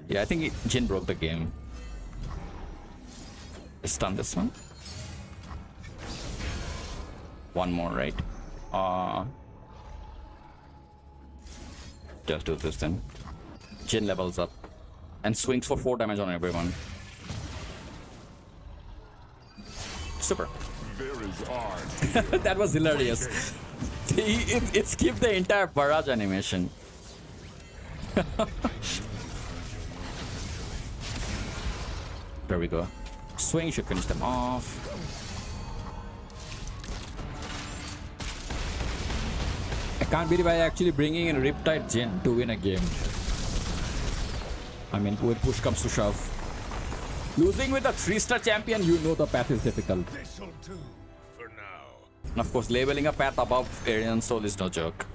Yeah, I think it, Jhin broke the game. Stun this one. One more, right? Uh, just do this then. Jhin levels up and swings for 4 damage on everyone. Super. That was hilarious. He- it, it skipped the entire barrage animation. there we go. Swing should finish them off. I can't believe I actually bringing in Riptide Jhin to win a game. I mean, when push comes to shove. Losing with a 3-star champion, you know the path is difficult. And of course, labeling a path above Aurelion Sol is no joke.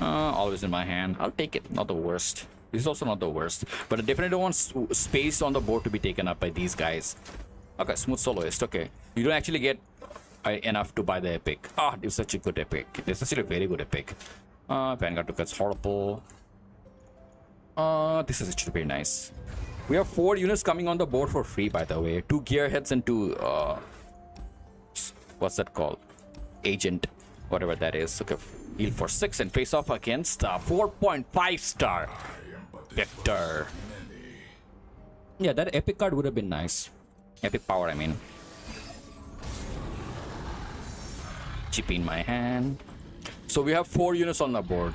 Uh, always in my hand. I'll take it. Not the worst. This is also not the worst. But I definitely don't want space on the board to be taken up by these guys. Okay, smooth soloist. Okay. You don't actually get uh, enough to buy the epic. Ah, it's such a good epic. It's actually a very good epic. Uh, Vanguard took that's horrible. Uh, this is actually very nice. We have four units coming on the board for free, by the way. Two gearheads and two, uh, what's that called? Agent, whatever that is. Okay, Heal for 6 and face off against a 4.5 star Viktor. Yeah, that epic card would have been nice. Epic power, I mean. Chip in my hand. So we have four units on the board.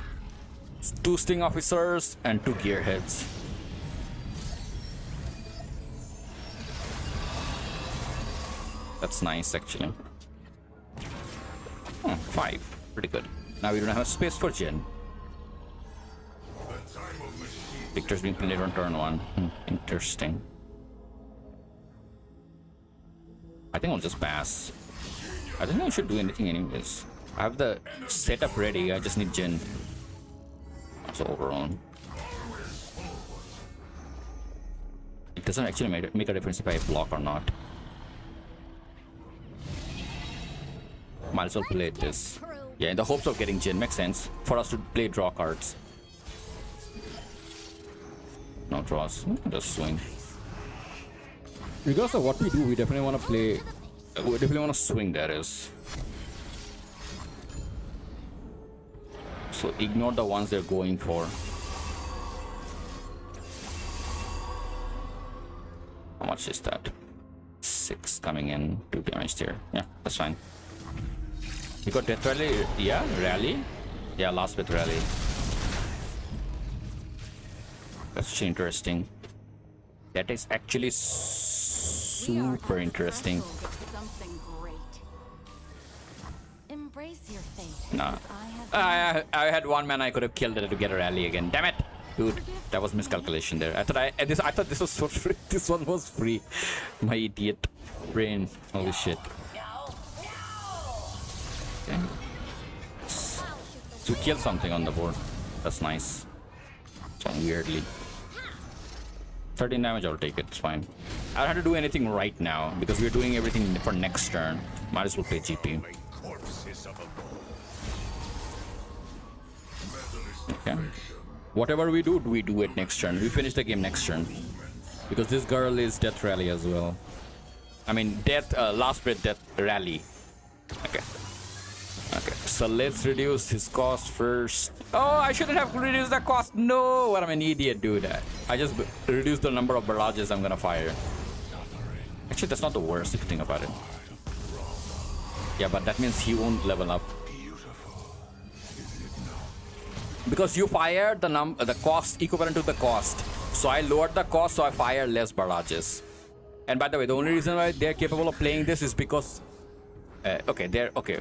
Two sting officers and two gearheads. That's nice actually. Hmm, five. Pretty good. Now we don't have a space for Jhin. Viktor's being played on turn one. Hmm, interesting. I think I'll just pass. I don't think I should do anything anyways. I have the setup ready, I just need Jhin. So overall. It doesn't actually make, make a difference if I block or not. Might as well play this. Yeah, in the hopes of getting Jhin. Makes sense. For us to play draw cards. No draws. Hmm, just swing. Regardless of what we do, we definitely want to play... Uh, we definitely want to swing, that is. So ignore the ones they're going for. How much is that? Six coming in, two damage there. Yeah, that's fine. You got Death Rally? Yeah, Rally? Yeah, last bit Rally. That's interesting. That is actually We are at super interesting. threshold of something great. Embrace your fate. Nah. I I, I had one man I could have killed it to get a rally again. Damn it, dude, that was miscalculation there. I thought I and this I thought this was for free. This one was free. My idiot brain. Holy shit. Okay. So kill something on the board. That's nice. Weirdly. 13 damage, I'll take it. It's fine. I don't have to do anything right now because we're doing everything for next turn. Might as well play GP. Okay. Whatever we do, do, we do it next turn. We finish the game next turn. Because this girl is Death Rally as well. I mean, Death, uh, Last Breath Death Rally. Okay. Okay, so let's reduce his cost first. Oh, I shouldn't have reduced the cost. No, what am an idiot, dude. I just reduced the number of barrages I'm gonna fire. Actually, that's not the worst if you think about it. Yeah, but that means he won't level up. because you fired the num the cost equivalent to the cost so i lowered the cost so i fire less barrages and by the way the only reason why they're capable of playing this is because uh, okay they're okay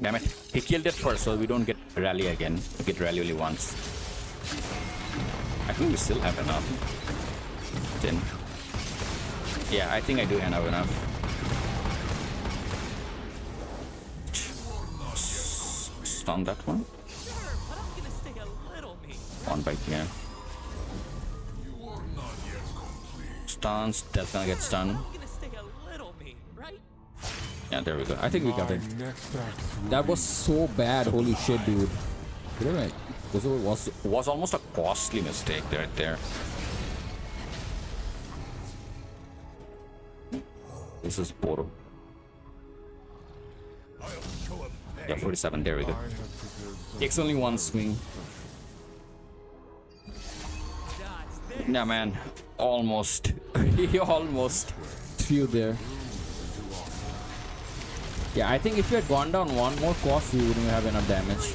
damn it. He killed it first so we don't get rally again. We get rally only once. I think we still have enough. Then yeah i think i do have enough. Stun that one. One by here. Stuns, that's gonna get stunned. Yeah, there we go. I think we got it. That was so bad. Holy shit, dude. Wait a minute. Was, was, was almost a costly mistake right there. This is Poro. I'll show 'em Yeah, 47. There we go. I Takes only one swing. Yeah, man. Almost. he almost threw there. Yeah, I think if you had gone down one more cost, we wouldn't have enough damage.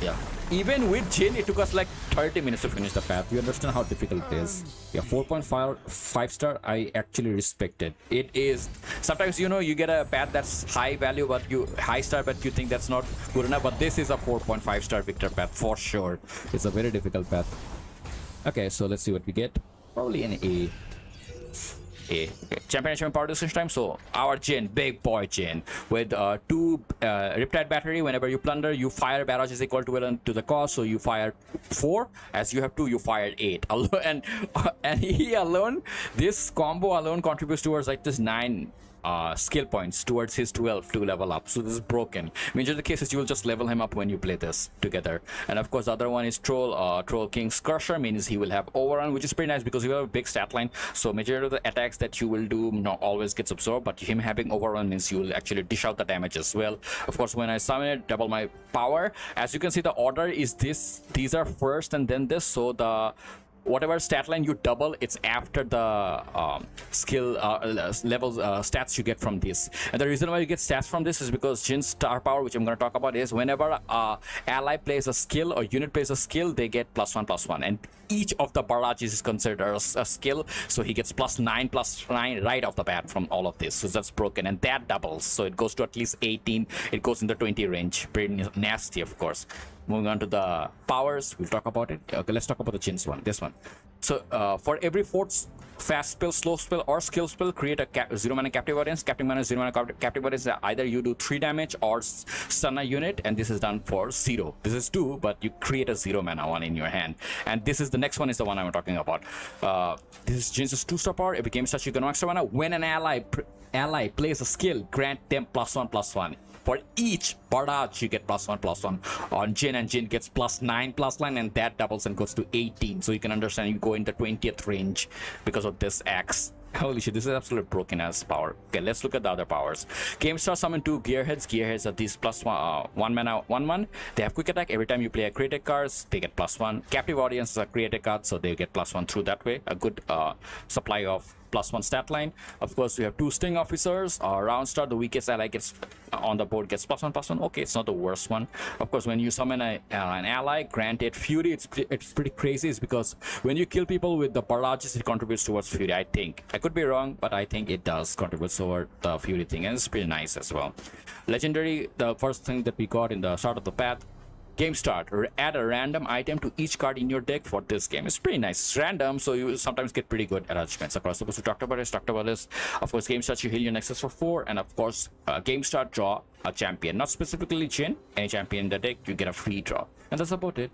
Yeah. Even with Jhin, it took us like 30 minutes to finish the path. You understand how difficult it is. Yeah, 4.5 5 star, I actually respect it. It is sometimes you know you get a path that's high value, but you high star, but you think that's not good enough. But this is a 4.5 star Viktor path for sure. It's a very difficult path. Okay, so let's see what we get. Probably an A. Champion achievement power time. So our Jhin, big boy Jhin, with uh, two uh, Riptide battery. Whenever you plunder, you fire barrage is equal to to the cost. So you fire four. As you have two, you fired eight. Alone and uh, and he alone, this combo alone contributes towards like this nine uh, skill points towards his 12 to level up. So this is broken. Major the cases you will just level him up when you play this together. And of course, the other one is Troll. Uh, Troll King's Crusher means he will have overrun, which is pretty nice because you have a big stat line. So majority of the attacks that you will do not always gets absorbed, but him having overrun means you will actually dish out the damage as well. Of course, when I summon it, double my power. As you can see, the order is this. These are first and then this. So the whatever stat line you double it's after the um, skill uh, levels uh, stats you get from this. And the reason why you get stats from this is because Jhin's star power which I'm going to talk about is whenever uh, ally plays a skill or unit plays a skill they get plus one plus one. And each of the barrages is considered a, a skill. So he gets plus nine plus nine right off the bat from all of this. So that's broken and that doubles. So it goes to at least 18 it goes in the 20 range. Pretty nasty of course. Moving on to the powers we'll talk about it. Okay let's talk about the Jhin's one this one. So uh, for every fourth fast spell slow spell or skill spell create a cap- zero mana captive audience. Captive mana zero mana captive audience either you do three damage or stun a unit and this is done for zero. This is two but you create a zero mana one in your hand. And this is the next one is the one i'm talking about. Uh, this is Jhin's two star power. Every game starts you can extra mana when an ally ally plays a skill grant them plus one plus one for each barrage you get plus one plus one on Jhin and Jhin gets plus nine plus nine and that doubles and goes to 18 so you can understand you go in the 20th range because of this axe Holy shit, this is absolutely broken as power. Okay, let's look at the other powers. Game Star summon two Gearheads. Gearheads are these plus one, uh, one mana, one one. They have quick attack. Every time you play a creative cards, they get plus one. Captive Audience is a creative card, so they get plus one through that way. A good uh, supply of plus one stat line. Of course, we have two Sting Officers. Uh, round Star, the weakest ally gets on the board gets plus one plus one. Okay, it's not the worst one. Of course, when you summon a, uh, an ally, granted Fury, it's it's pretty crazy. Is because when you kill people with the barrages, it contributes towards Fury. I think I could be wrong, but I think it does contribute toward the Fury thing, and it's pretty nice as well. Legendary, the first thing that we got in the start of the path Game start. R- Add a random item to each card in your deck for this game. It's pretty nice. It's random, so you sometimes get pretty good attachments across the board. So talked about this, talked about this. Of course, game start you heal your nexus for four, and of course, uh, game start draw a champion. Not specifically Jhin, any champion in the deck, you get a free draw. And that's about it.